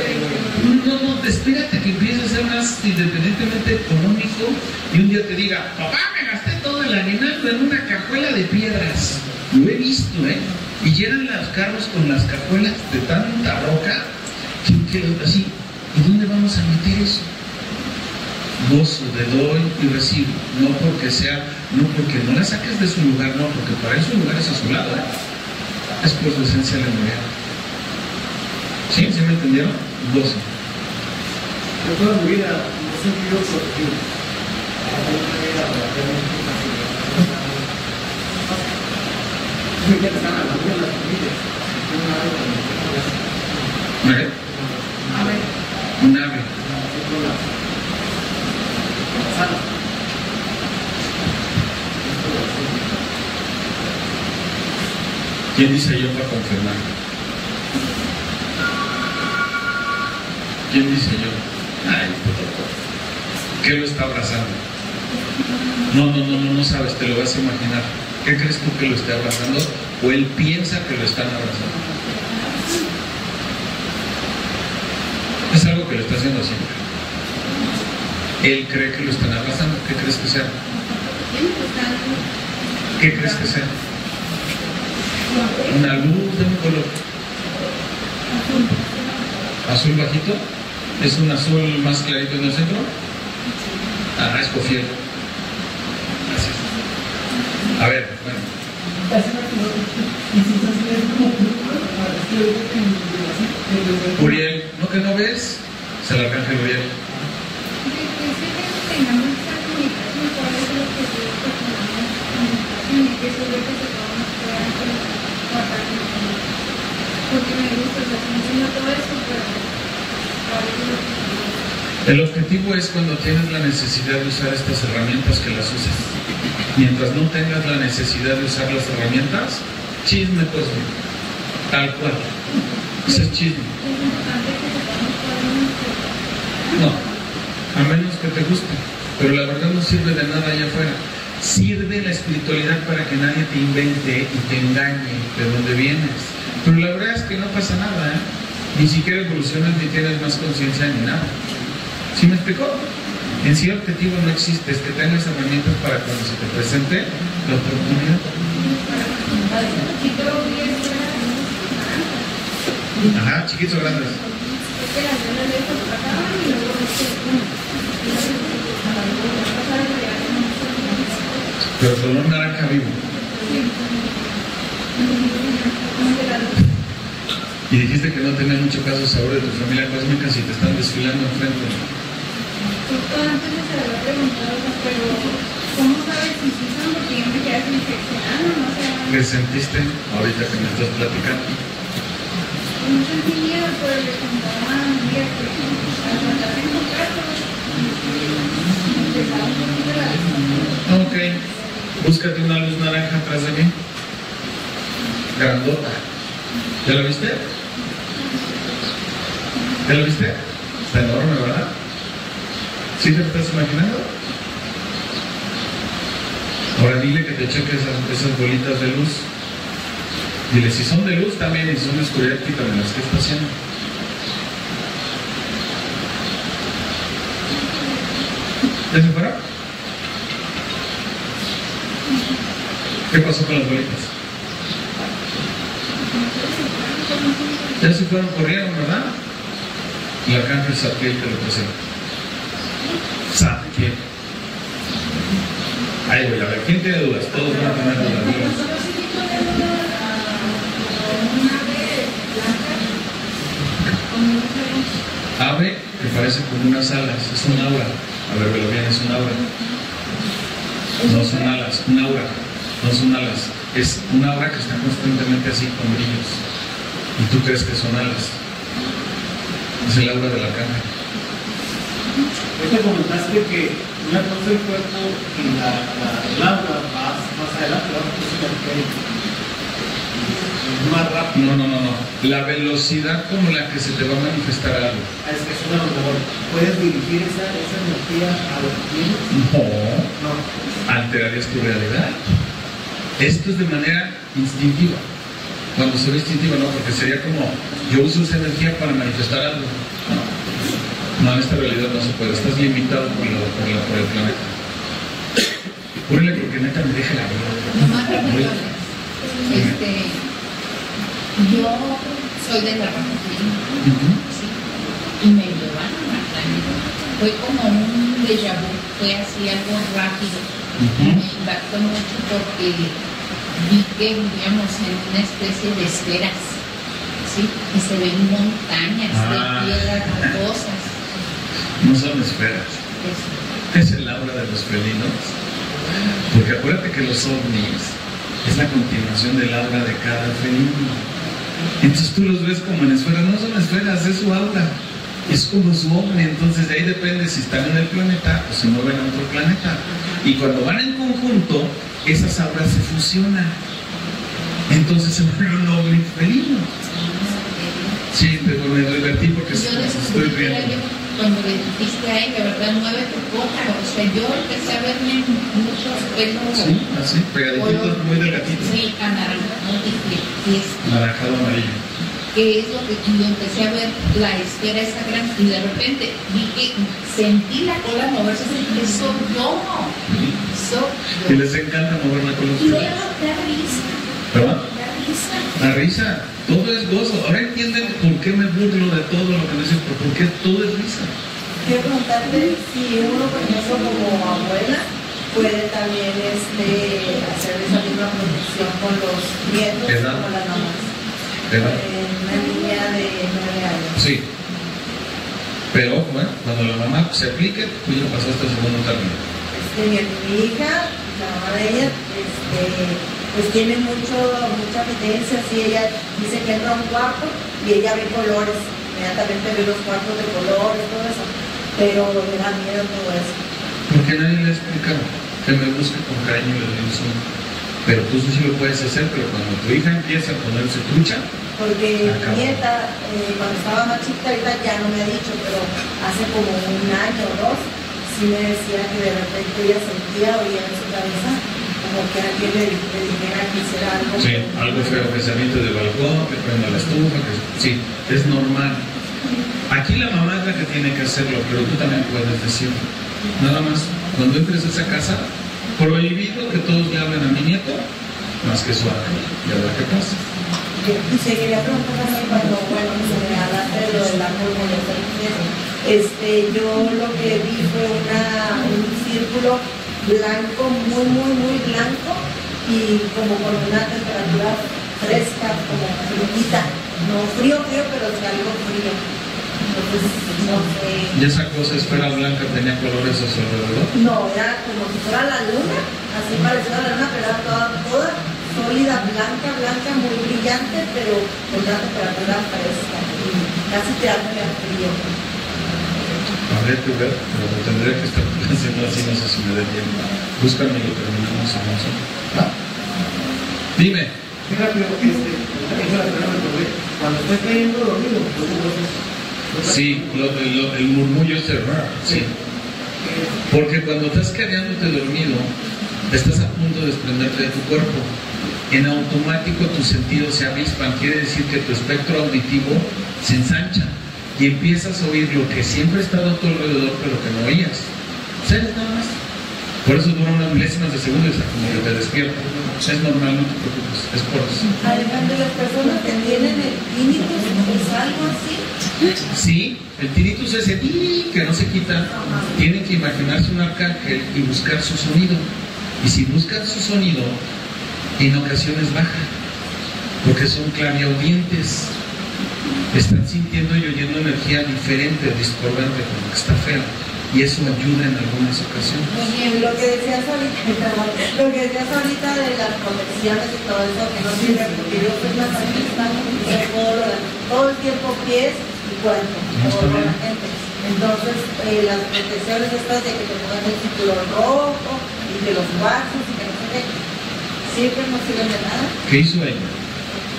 21. No, espérate que empiece a ser más independientemente económico y un día te diga, papá, me gasté todo el aguinaldo en una cajuela de piedras. Lo he visto, ¿eh? Y llegan los carros con las cajuelas de tanta roca que, así, ¿y dónde vamos a meter eso? Gozo de doy y recibo, no porque sea, no porque no la saques de su lugar, no, porque para eso su lugar es a lado, ¿eh? Es por su esencia lemuriana. ¿Sí? ¿Sí me entendieron? Gozo. Yo toda mi vida sentido protegido. Me encanta la vida de la familia. ¿Vale? Un ave. ¿Quién dice yo para confirmar? ¿Quién dice yo? Ay, ¿qué lo está abrazando? No, no, no, no, no sabes, te lo vas a imaginar. ¿Qué crees tú que lo está abrazando? O él piensa que lo están abrazando. Es algo que lo está haciendo siempre. Él cree que lo están abrazando. ¿Qué crees que sea? ¿Qué crees que sea? Una luz de un color. Azul bajito. ¿Es un azul más clarito en el centro? Ah, es cofiel. A ver. Uriel, ¿no que no ves? Se la canje Uriel. El objetivo es cuando tienes la necesidad de usar estas herramientas que las uses. Mientras no tengas la necesidad de usar las herramientas, chisme pues, tal cual. Eso es chisme. No, a menos que te guste. Pero la verdad no sirve de nada allá afuera. Sirve la espiritualidad para que nadie te invente y te engañe de dónde vienes. Pero la verdad es que no pasa nada, ¿eh? Ni siquiera evolucionas ni tienes más conciencia ni nada. ¿Sí me explicó? En sí objetivo no existe, es que tengas herramientas para cuando se te presente la oportunidad. Ajá, chiquitos grandes. Pero color naranja vivo. Y dijiste que no tenía mucho caso sabor de tu familia cósmica si te están desfilando enfrente. ¿Cómo sabes si sí son? Porque yo me quedé infeccionando, no sé. ¿Qué sentiste ahorita que me estás platicando? No sentí miedo, pero le contaba a mi amiga que al tratar de encontrarlos, empezaba un poquito la vista. Ok, búscate una luz naranja atrás de mí. Grandota. ¿Ya la viste? ¿Ya la viste? Está enorme, ¿verdad? ¿Sí te estás imaginando? Ahora dile que te cheque esas, bolitas de luz. Dile, si son de luz también y si son de oscuridad, quítamelas. ¿Qué está haciendo? ¿Ya se fueron? ¿Qué pasó con las bolitas? Ya se fueron corrieron, ¿verdad? Y acá es Saquiel que lo presenta. Saquiel. Ahí voy a ver, ¿quién tiene dudas? Todos van a tener dudas. Ave que parece como unas alas, es un aura. A ver, velo bien, es un aura. No son alas, un aura. No son alas. Es un aura que está constantemente así con brillos. Y tú crees que son alas. Es el aura de la caja. Ahorita comentaste que una cosa del cuerpo y la, la, el aura más, más adelante, la es más rápido. No, no, no, no. La velocidad como la que se te va a manifestar algo. Ah, Es que es una mejor. ¿Puedes dirigir esa, esa energía a lo que tienes? No. No. alterarías tu realidad. Esto es de manera instintiva. Cuando se ve instintiva, no, porque sería como yo uso esa energía para manifestar algo. No, no en esta realidad no se puede. Estás limitado por, la- por, la- por el planeta. Ponle porque neta me deja la vida. Rápido, este, yo soy de la Ujú. sí, y me llevaron al planeta. Fue como un déjà vu, fue así algo rápido. Me impactó mucho porque vi que vivíamos en una especie de esferas, ¿sí? Y se ven montañas Ah. de piedras rocosas. No son esferas. Es- el aura de los felinos. Porque acuérdate que los ovnis es la continuación del aura de cada felino. Entonces tú los ves como en esferas. No son esferas, es su aura. Es como su ovni. Entonces de ahí depende si están en el planeta o se mueven a otro planeta. Y cuando van en conjunto, esas auras se fusionan. Entonces se vuelve un ovni felino. Sí, pero me divertí porque estoy riendo. Cuando le dijiste a ella, ¿verdad? Mueve tu copa. O sea, yo empecé a verme muchos pelos. Sí, así, pegaditos, color- muy delgaditos. Sí, dije, y es Naranjado amarillo. que es lo que y empecé a ver la esfera esa grande y de repente vi que sentí la cola moverse y dije, soy yo, soy Y yo. les encanta mover la cola a Y luego ustedes. da risa, ¿Verdad? La risa, todo es gozo. Ahora entienden por qué me burlo de todo lo que me dicen, por por qué todo es risa. Quiero preguntarte si uno, por ejemplo, como abuela, puede también este, hacer esa misma protección con los nietos ¿Edad? como las mamás. ¿Verdad? Eh, una niña de nueve años. Sí. Pero ojo, ¿eh? cuando la mamá se aplique, tú ya pasaste al segundo término. Este, mi, mi hija, la mamá de ella, este, pues tiene mucho, mucha evidencia, si ella dice que entra a un cuarto y ella ve colores, inmediatamente ve los cuartos de colores, todo eso, pero le da miedo todo eso. Porque nadie le ha explicado que me busque con cariño y le. Pero tú sí lo puedes hacer, pero cuando tu hija empieza a ponerse trucha, Porque mi nieta, eh, cuando estaba más chiquita, ahorita ya no me ha dicho, pero hace como un año o dos, sí me decía que de repente ella sentía, oía en su cabeza, como que alguien le, le dijera que hiciera algo. sí, algo feo que se del balcón, que prenda la estufa, que sí, es normal. Aquí la mamá es la que tiene que hacerlo, pero tú también puedes decirlo. Nada más, cuando entres a esa casa, prohibido que todos le hablen a mi nieto, más que su ángel. Y a ver qué pasa. Y se quería preguntar también cuando, bueno, se me hablaste de lo del árbol de este, yo lo que vi fue una, un círculo blanco, muy, muy, muy blanco y como con una temperatura fresca, como fría, no frío, frío, pero sí algo frío. Entonces, no sé. ¿Y esa cosa esfera blanca tenía colores a su alrededor? No, era como si fuera la luna, así parecida a la luna, pero era toda, toda sólida, blanca, blanca, muy brillante, pero con una temperatura fresca y casi tirándole a frío. Que ver, pero lo tendré que estar haciendo así, no sé si me dé tiempo. Búscame y lo terminamos en eso. ¿Va? Dime. Qué rápido, este, eso la. Cuando estoy cayendo dormido, pues. Sí, lo- lo- el murmullo es error, sí. Porque cuando estás quedándote dormido, estás a punto de desprenderte de tu cuerpo. En automático tus sentidos se avispan, quiere decir que tu espectro auditivo se ensancha y empiezas a oír lo que siempre ha estado a tu alrededor, pero que no oías. ¿Sabes nada más? Por eso dura unas milésimas de segundo y hasta como que te despierta. Es normal, no te preocupes, es por eso. Además de las personas que tienen el tinnitus, es algo así. Sí, el tinnitus es ese "ii", que no se quita. Tienen que imaginarse un arcángel y buscar su sonido. Y si buscan su sonido, en ocasiones baja, porque son clariaudientes. Están sintiendo y oyendo energía diferente, discordante, como que está fea. Y eso ayuda en algunas ocasiones. Lo que decías ahorita, perdón, lo que decías ahorita de las conexiones y todo eso que no sirve, porque yo soy masajista todo, lo el tiempo pies y cuerpo, con la gente. Entonces, eh, las protecciones estas de que te pongan el círculo rojo y que los vasos y que no sé qué, siempre no sirven de nada. ¿Qué hizo ella?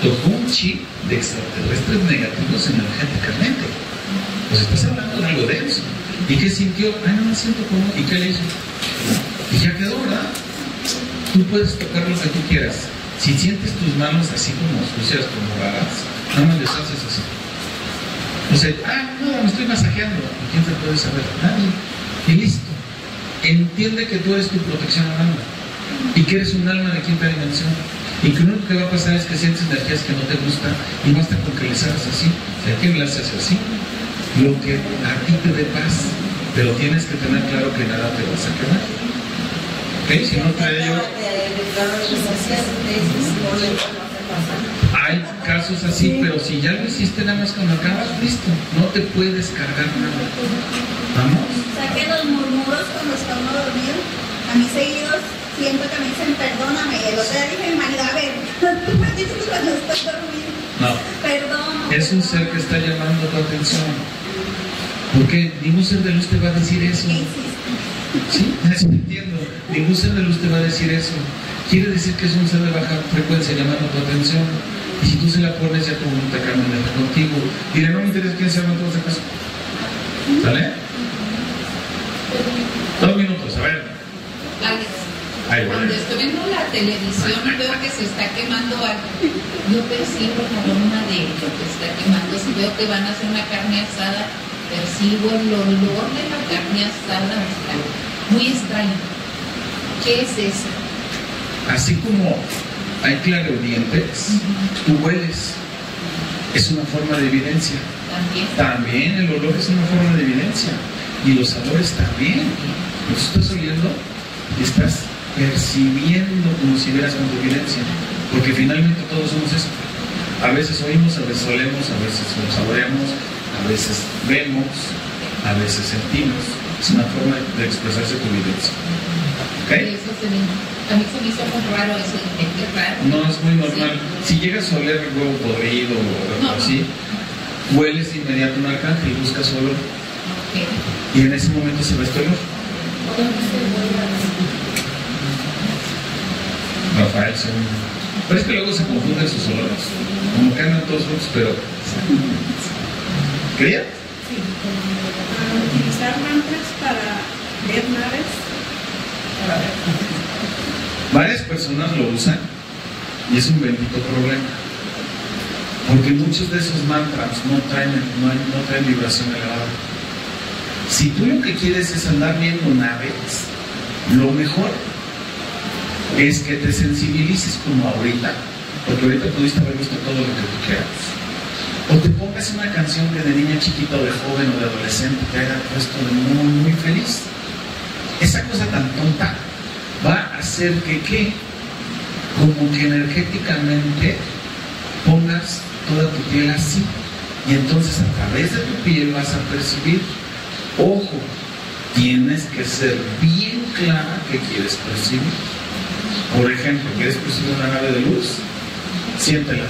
Tocó un chip de extraterrestres negativos energéticamente. Pues estás hablando de algo denso. ¿Y qué sintió? Ay, no me siento como. ¿Y qué le hizo? Y ya quedó, ¿verdad? Tú puedes tocar lo que tú quieras. Si sientes tus manos así como sucias, como raras, nada más les haces así. O sea, ah, no, me estoy masajeando. ¿Y quién te puede saber? Nadie. Y listo. Entiende que tú eres tu protección al alma. Y que eres un alma de quinta dimensión. Y que lo único que va a pasar es que sientes energías que no te gustan y basta con que les hagas así. Si a quién le haces así, lo que a ti te dé paz. Pero tienes que tener claro que nada te vas a quedar. ¿Ok? Si no trae yo. Hay casos así, pero si ya lo hiciste nada más cuando acabas, listo. No te puedes cargar nada. ¿Vamos? O sea que los murmuros cuando está uno dormido, a mí seguidos siento que me dicen perdóname. El otro día dije, humanidad, a ver, tú me dices cuando estás dormido. No. Perdón. Es un ser que está llamando tu atención. Porque ningún ser de luz te va a decir eso. Sí, eso entiendo. Ningún ser de luz te va a decir eso. Quiere decir que es un ser de baja frecuencia llamando tu atención. Y si tú se la pones, ya como mundo te cambia contigo. Diré, no me interesa quién se llama en todo caso. ¿Sale? Dos minutos, a ver casa. ¿Sale? la televisión y veo que se está quemando algo, yo percibo el aroma de lo que está quemando. Si veo que van a hacer una carne asada, percibo el olor de la carne asada. Muy extraño. ¿Qué es eso? Así como hay clareaudientes, tú hueles. Es una forma de evidencia. También. También el olor es una forma de evidencia. Y los sabores también. Lo estás oliendo y estás percibiendo como si vieras con tu evidencia. Porque finalmente todos somos eso. A veces oímos, a veces olemos, a veces nos saboreamos, a veces vemos, a veces sentimos. Es una forma de expresarse tu evidencia. ¿Ok? Eso se me- a mí se me hizo muy raro eso, qué raro. No es muy normal. Si llegas a oler huevo podrido o algo No. así, hueles de inmediato un arcángel, buscas olor. Y en ese momento se va este olor. Rafael, segundo. Pero es que luego se confunden sus olores. Como que andan todos juntos, pero. ¿Quería? Ah, utilizar mantras para ver naves. Para ver. Varias personas lo usan y es un bendito problema. Porque muchos de esos mantras no traen, no traen vibración elevada. Si tú lo que quieres es andar viendo naves, lo mejor es que te sensibilices como ahorita, porque ahorita pudiste haber visto todo lo que tú quieras. O te pongas una canción que de niña chiquita o de joven o de adolescente te haya puesto de muy, muy feliz. Esa cosa tan tonta va a hacer que, ¿qué? Como que energéticamente pongas toda tu piel así. Y entonces a través de tu piel vas a percibir, ojo, tienes que ser bien clara que quieres percibir. Por ejemplo, ¿quieres percibir una nave de luz? Siéntela.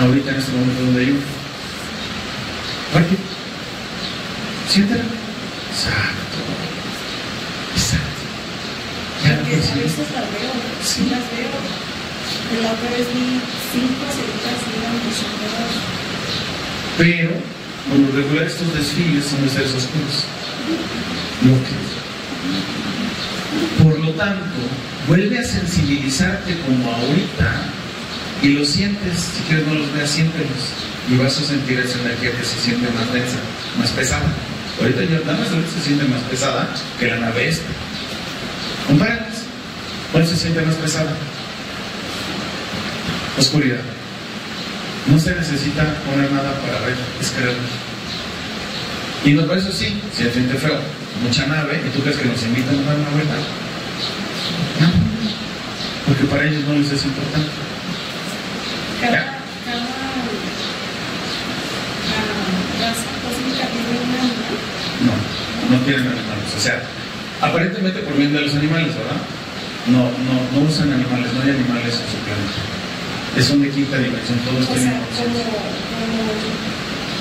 Ahorita en este momento donde hay una. Aquí. Siéntela. Exacto. Exacto. Ya la Porque a percibes. veces las veo, sí las veo. La otra vez vi cinco seguidas y eran. Pero, por lo regular, estos desfiles son de seres oscuros. Lo que- Por tanto, vuelve a sensibilizarte como ahorita y lo sientes. Si quieres, no los veas, siéntelos. Y vas a sentir esa energía que se siente más densa, más pesada. Ahorita ya nada más se siente más pesada que la nave esta. Compáralas. ¿Cuál se siente más pesada? Oscuridad. No se necesita poner nada para ver, es ver. Y no por eso sí, se siente feo, mucha nave, y tú crees que nos invitan a dar una vuelta. Porque para ellos no les es importante. Cada, cada ah. No, no tienen animales. O sea, aparentemente por bien de los animales, ¿verdad? No, no, no usan animales, no hay animales en su planeta. Es un de quinta dimensión, todos O tienen sea,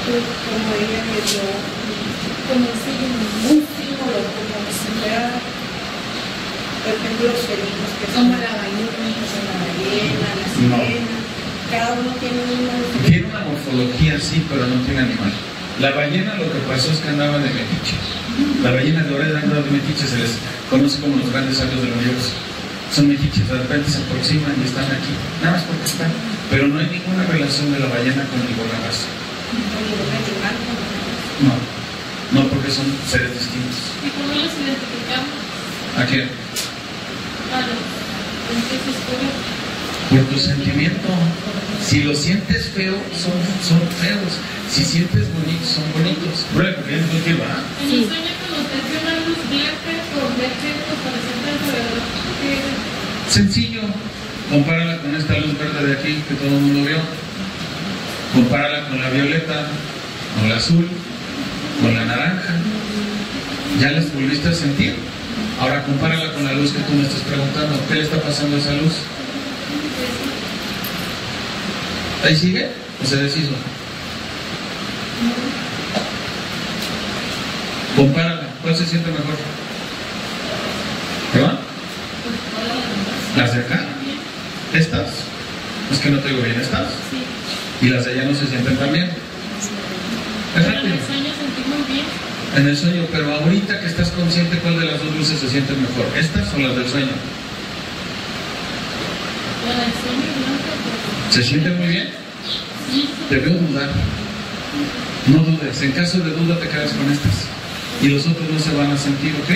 como, ella que yo, como un símbolo, un símbolo, como si fuera, por ejemplo, los felinos, que son la la ballena, la ballena, la No. sirena, cada uno tiene una Tiene una morfología sí, pero no tiene animal. La ballena lo que pasó es que andaba de metiche. La ballena de ahora andaba de metiche, se les conoce como los grandes sabios del universo. Son metiches, de repente se aproximan y están aquí, nada más porque están. Pero no hay ninguna relación de la ballena con ningún animal, No, no porque son seres distintos. ¿Y cómo los identificamos? ¿A qué? A los entes oscuros. Por tu sentimiento. Si los sientes feos, son, son feos. Si sientes bonitos, son bonitos. Bueno, es muy va. En el sueño cuando te hace una luz blanca con. Sencillo. Compárala con esta luz verde de aquí que todo el mundo vio. Compárala con la violeta, con la azul, con la naranja. Ya las volviste a sentir. Ahora compárala con la luz que tú me estás preguntando. ¿Qué le está pasando a esa luz? ¿Ahí sigue? ¿O se deshizo? Compárala. ¿Cuál se siente mejor? ¿Verdad? ¿Las de acá? ¿Estas? Es que no te digo bien, ¿estas? Sí. Y las de allá no se sienten tan bien. Es rápido. bien. En el sueño, pero ahorita que estás consciente, ¿cuál de las dos luces se sienten mejor? ¿Estas o las del sueño? ¿Se siente muy bien? Te veo dudar. No dudes. En caso de duda te quedas con estas. Y los otros no se van a sentir, ¿ok?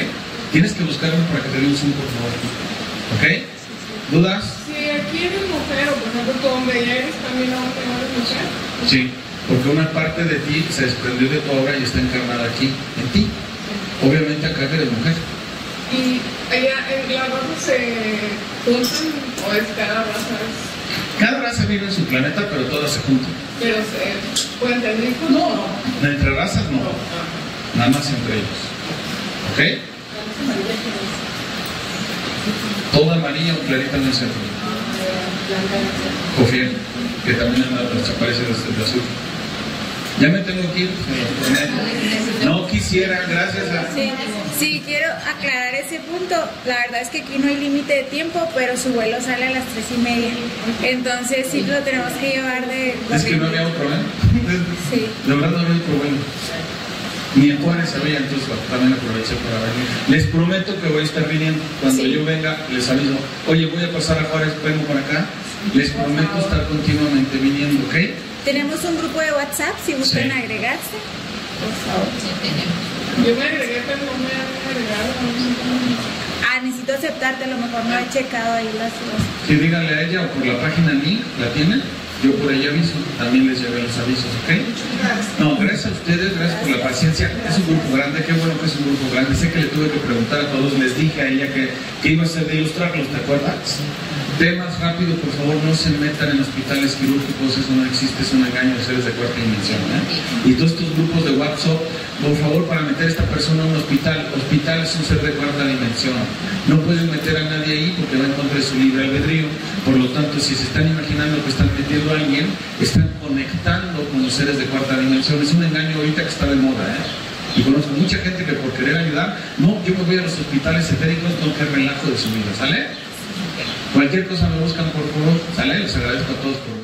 Tienes que buscar uno para que te dé un zoom, por favor. ¿Ok? ¿Dudas? Si aquí eres mujer, o por ejemplo, tu hombre y eres también hombre, no eres mujer. Sí. Porque una parte de ti se desprendió de tu obra y está encarnada aquí, en ti. Obviamente acá eres mujer. Y allá en las razas se juntan, o es cada raza. Cada raza vive en su planeta, pero todas se juntan. Pero se pueden tener hijos. No. Entre razas no. Nada más entre ellos. ¿Ok? Toda amarilla o clarita en el centro. Cofiel, que también anda desaparece desde el azul. Ya me tengo que ir. No quisiera, gracias a. Sí, sí, quiero aclarar ese punto. La verdad es que aquí no hay límite de tiempo, pero su vuelo sale a las tres y media. Entonces sí lo tenemos que llevar de... Es que no había otro, ¿eh? Sí. De verdad no había otro vuelo. Ni en Juárez había, entonces también aproveché para venir. Les prometo que voy a estar viniendo. Cuando Sí. yo venga, les aviso. Oye, voy a pasar a Juárez, vengo por acá. Les prometo estar continuamente viniendo, ¿ok? Tenemos un grupo de WhatsApp, si gustan Sí. agregarse, por favor. Yo me agregué, pero no me han agregado. Ah, necesito aceptarte, a lo mejor no he checado ahí las cosas. Sí, díganle a ella o por la página link, ¿la tienen? Yo por ella aviso, también les llevé los avisos, ¿ok? No, gracias a ustedes, gracias por la paciencia. Es un grupo grande, qué bueno que es un grupo grande. Sé que le tuve que preguntar a todos, les dije a ella que, que iba a ser de ilustrarlos, ¿te acuerdas? Temas rápido, por favor, no se metan en hospitales quirúrgicos, eso no existe, es un engaño de seres de cuarta dimensión. ¿eh? Y todos estos grupos de WhatsApp, por favor, para meter a esta persona a un hospital, hospital es un ser de cuarta dimensión. No pueden meter a nadie ahí porque va en contra de su libre albedrío. Por lo tanto, si se están imaginando que están metiendo a alguien, están conectando con los seres de cuarta dimensión. Es un engaño ahorita que está de moda. ¿eh? Y conozco mucha gente que por querer ayudar, no, yo me voy a los hospitales etéricos, no, que relajo de su vida, ¿sale? Cualquier cosa me buscan por favor, ¿sale? Les agradezco a todos por.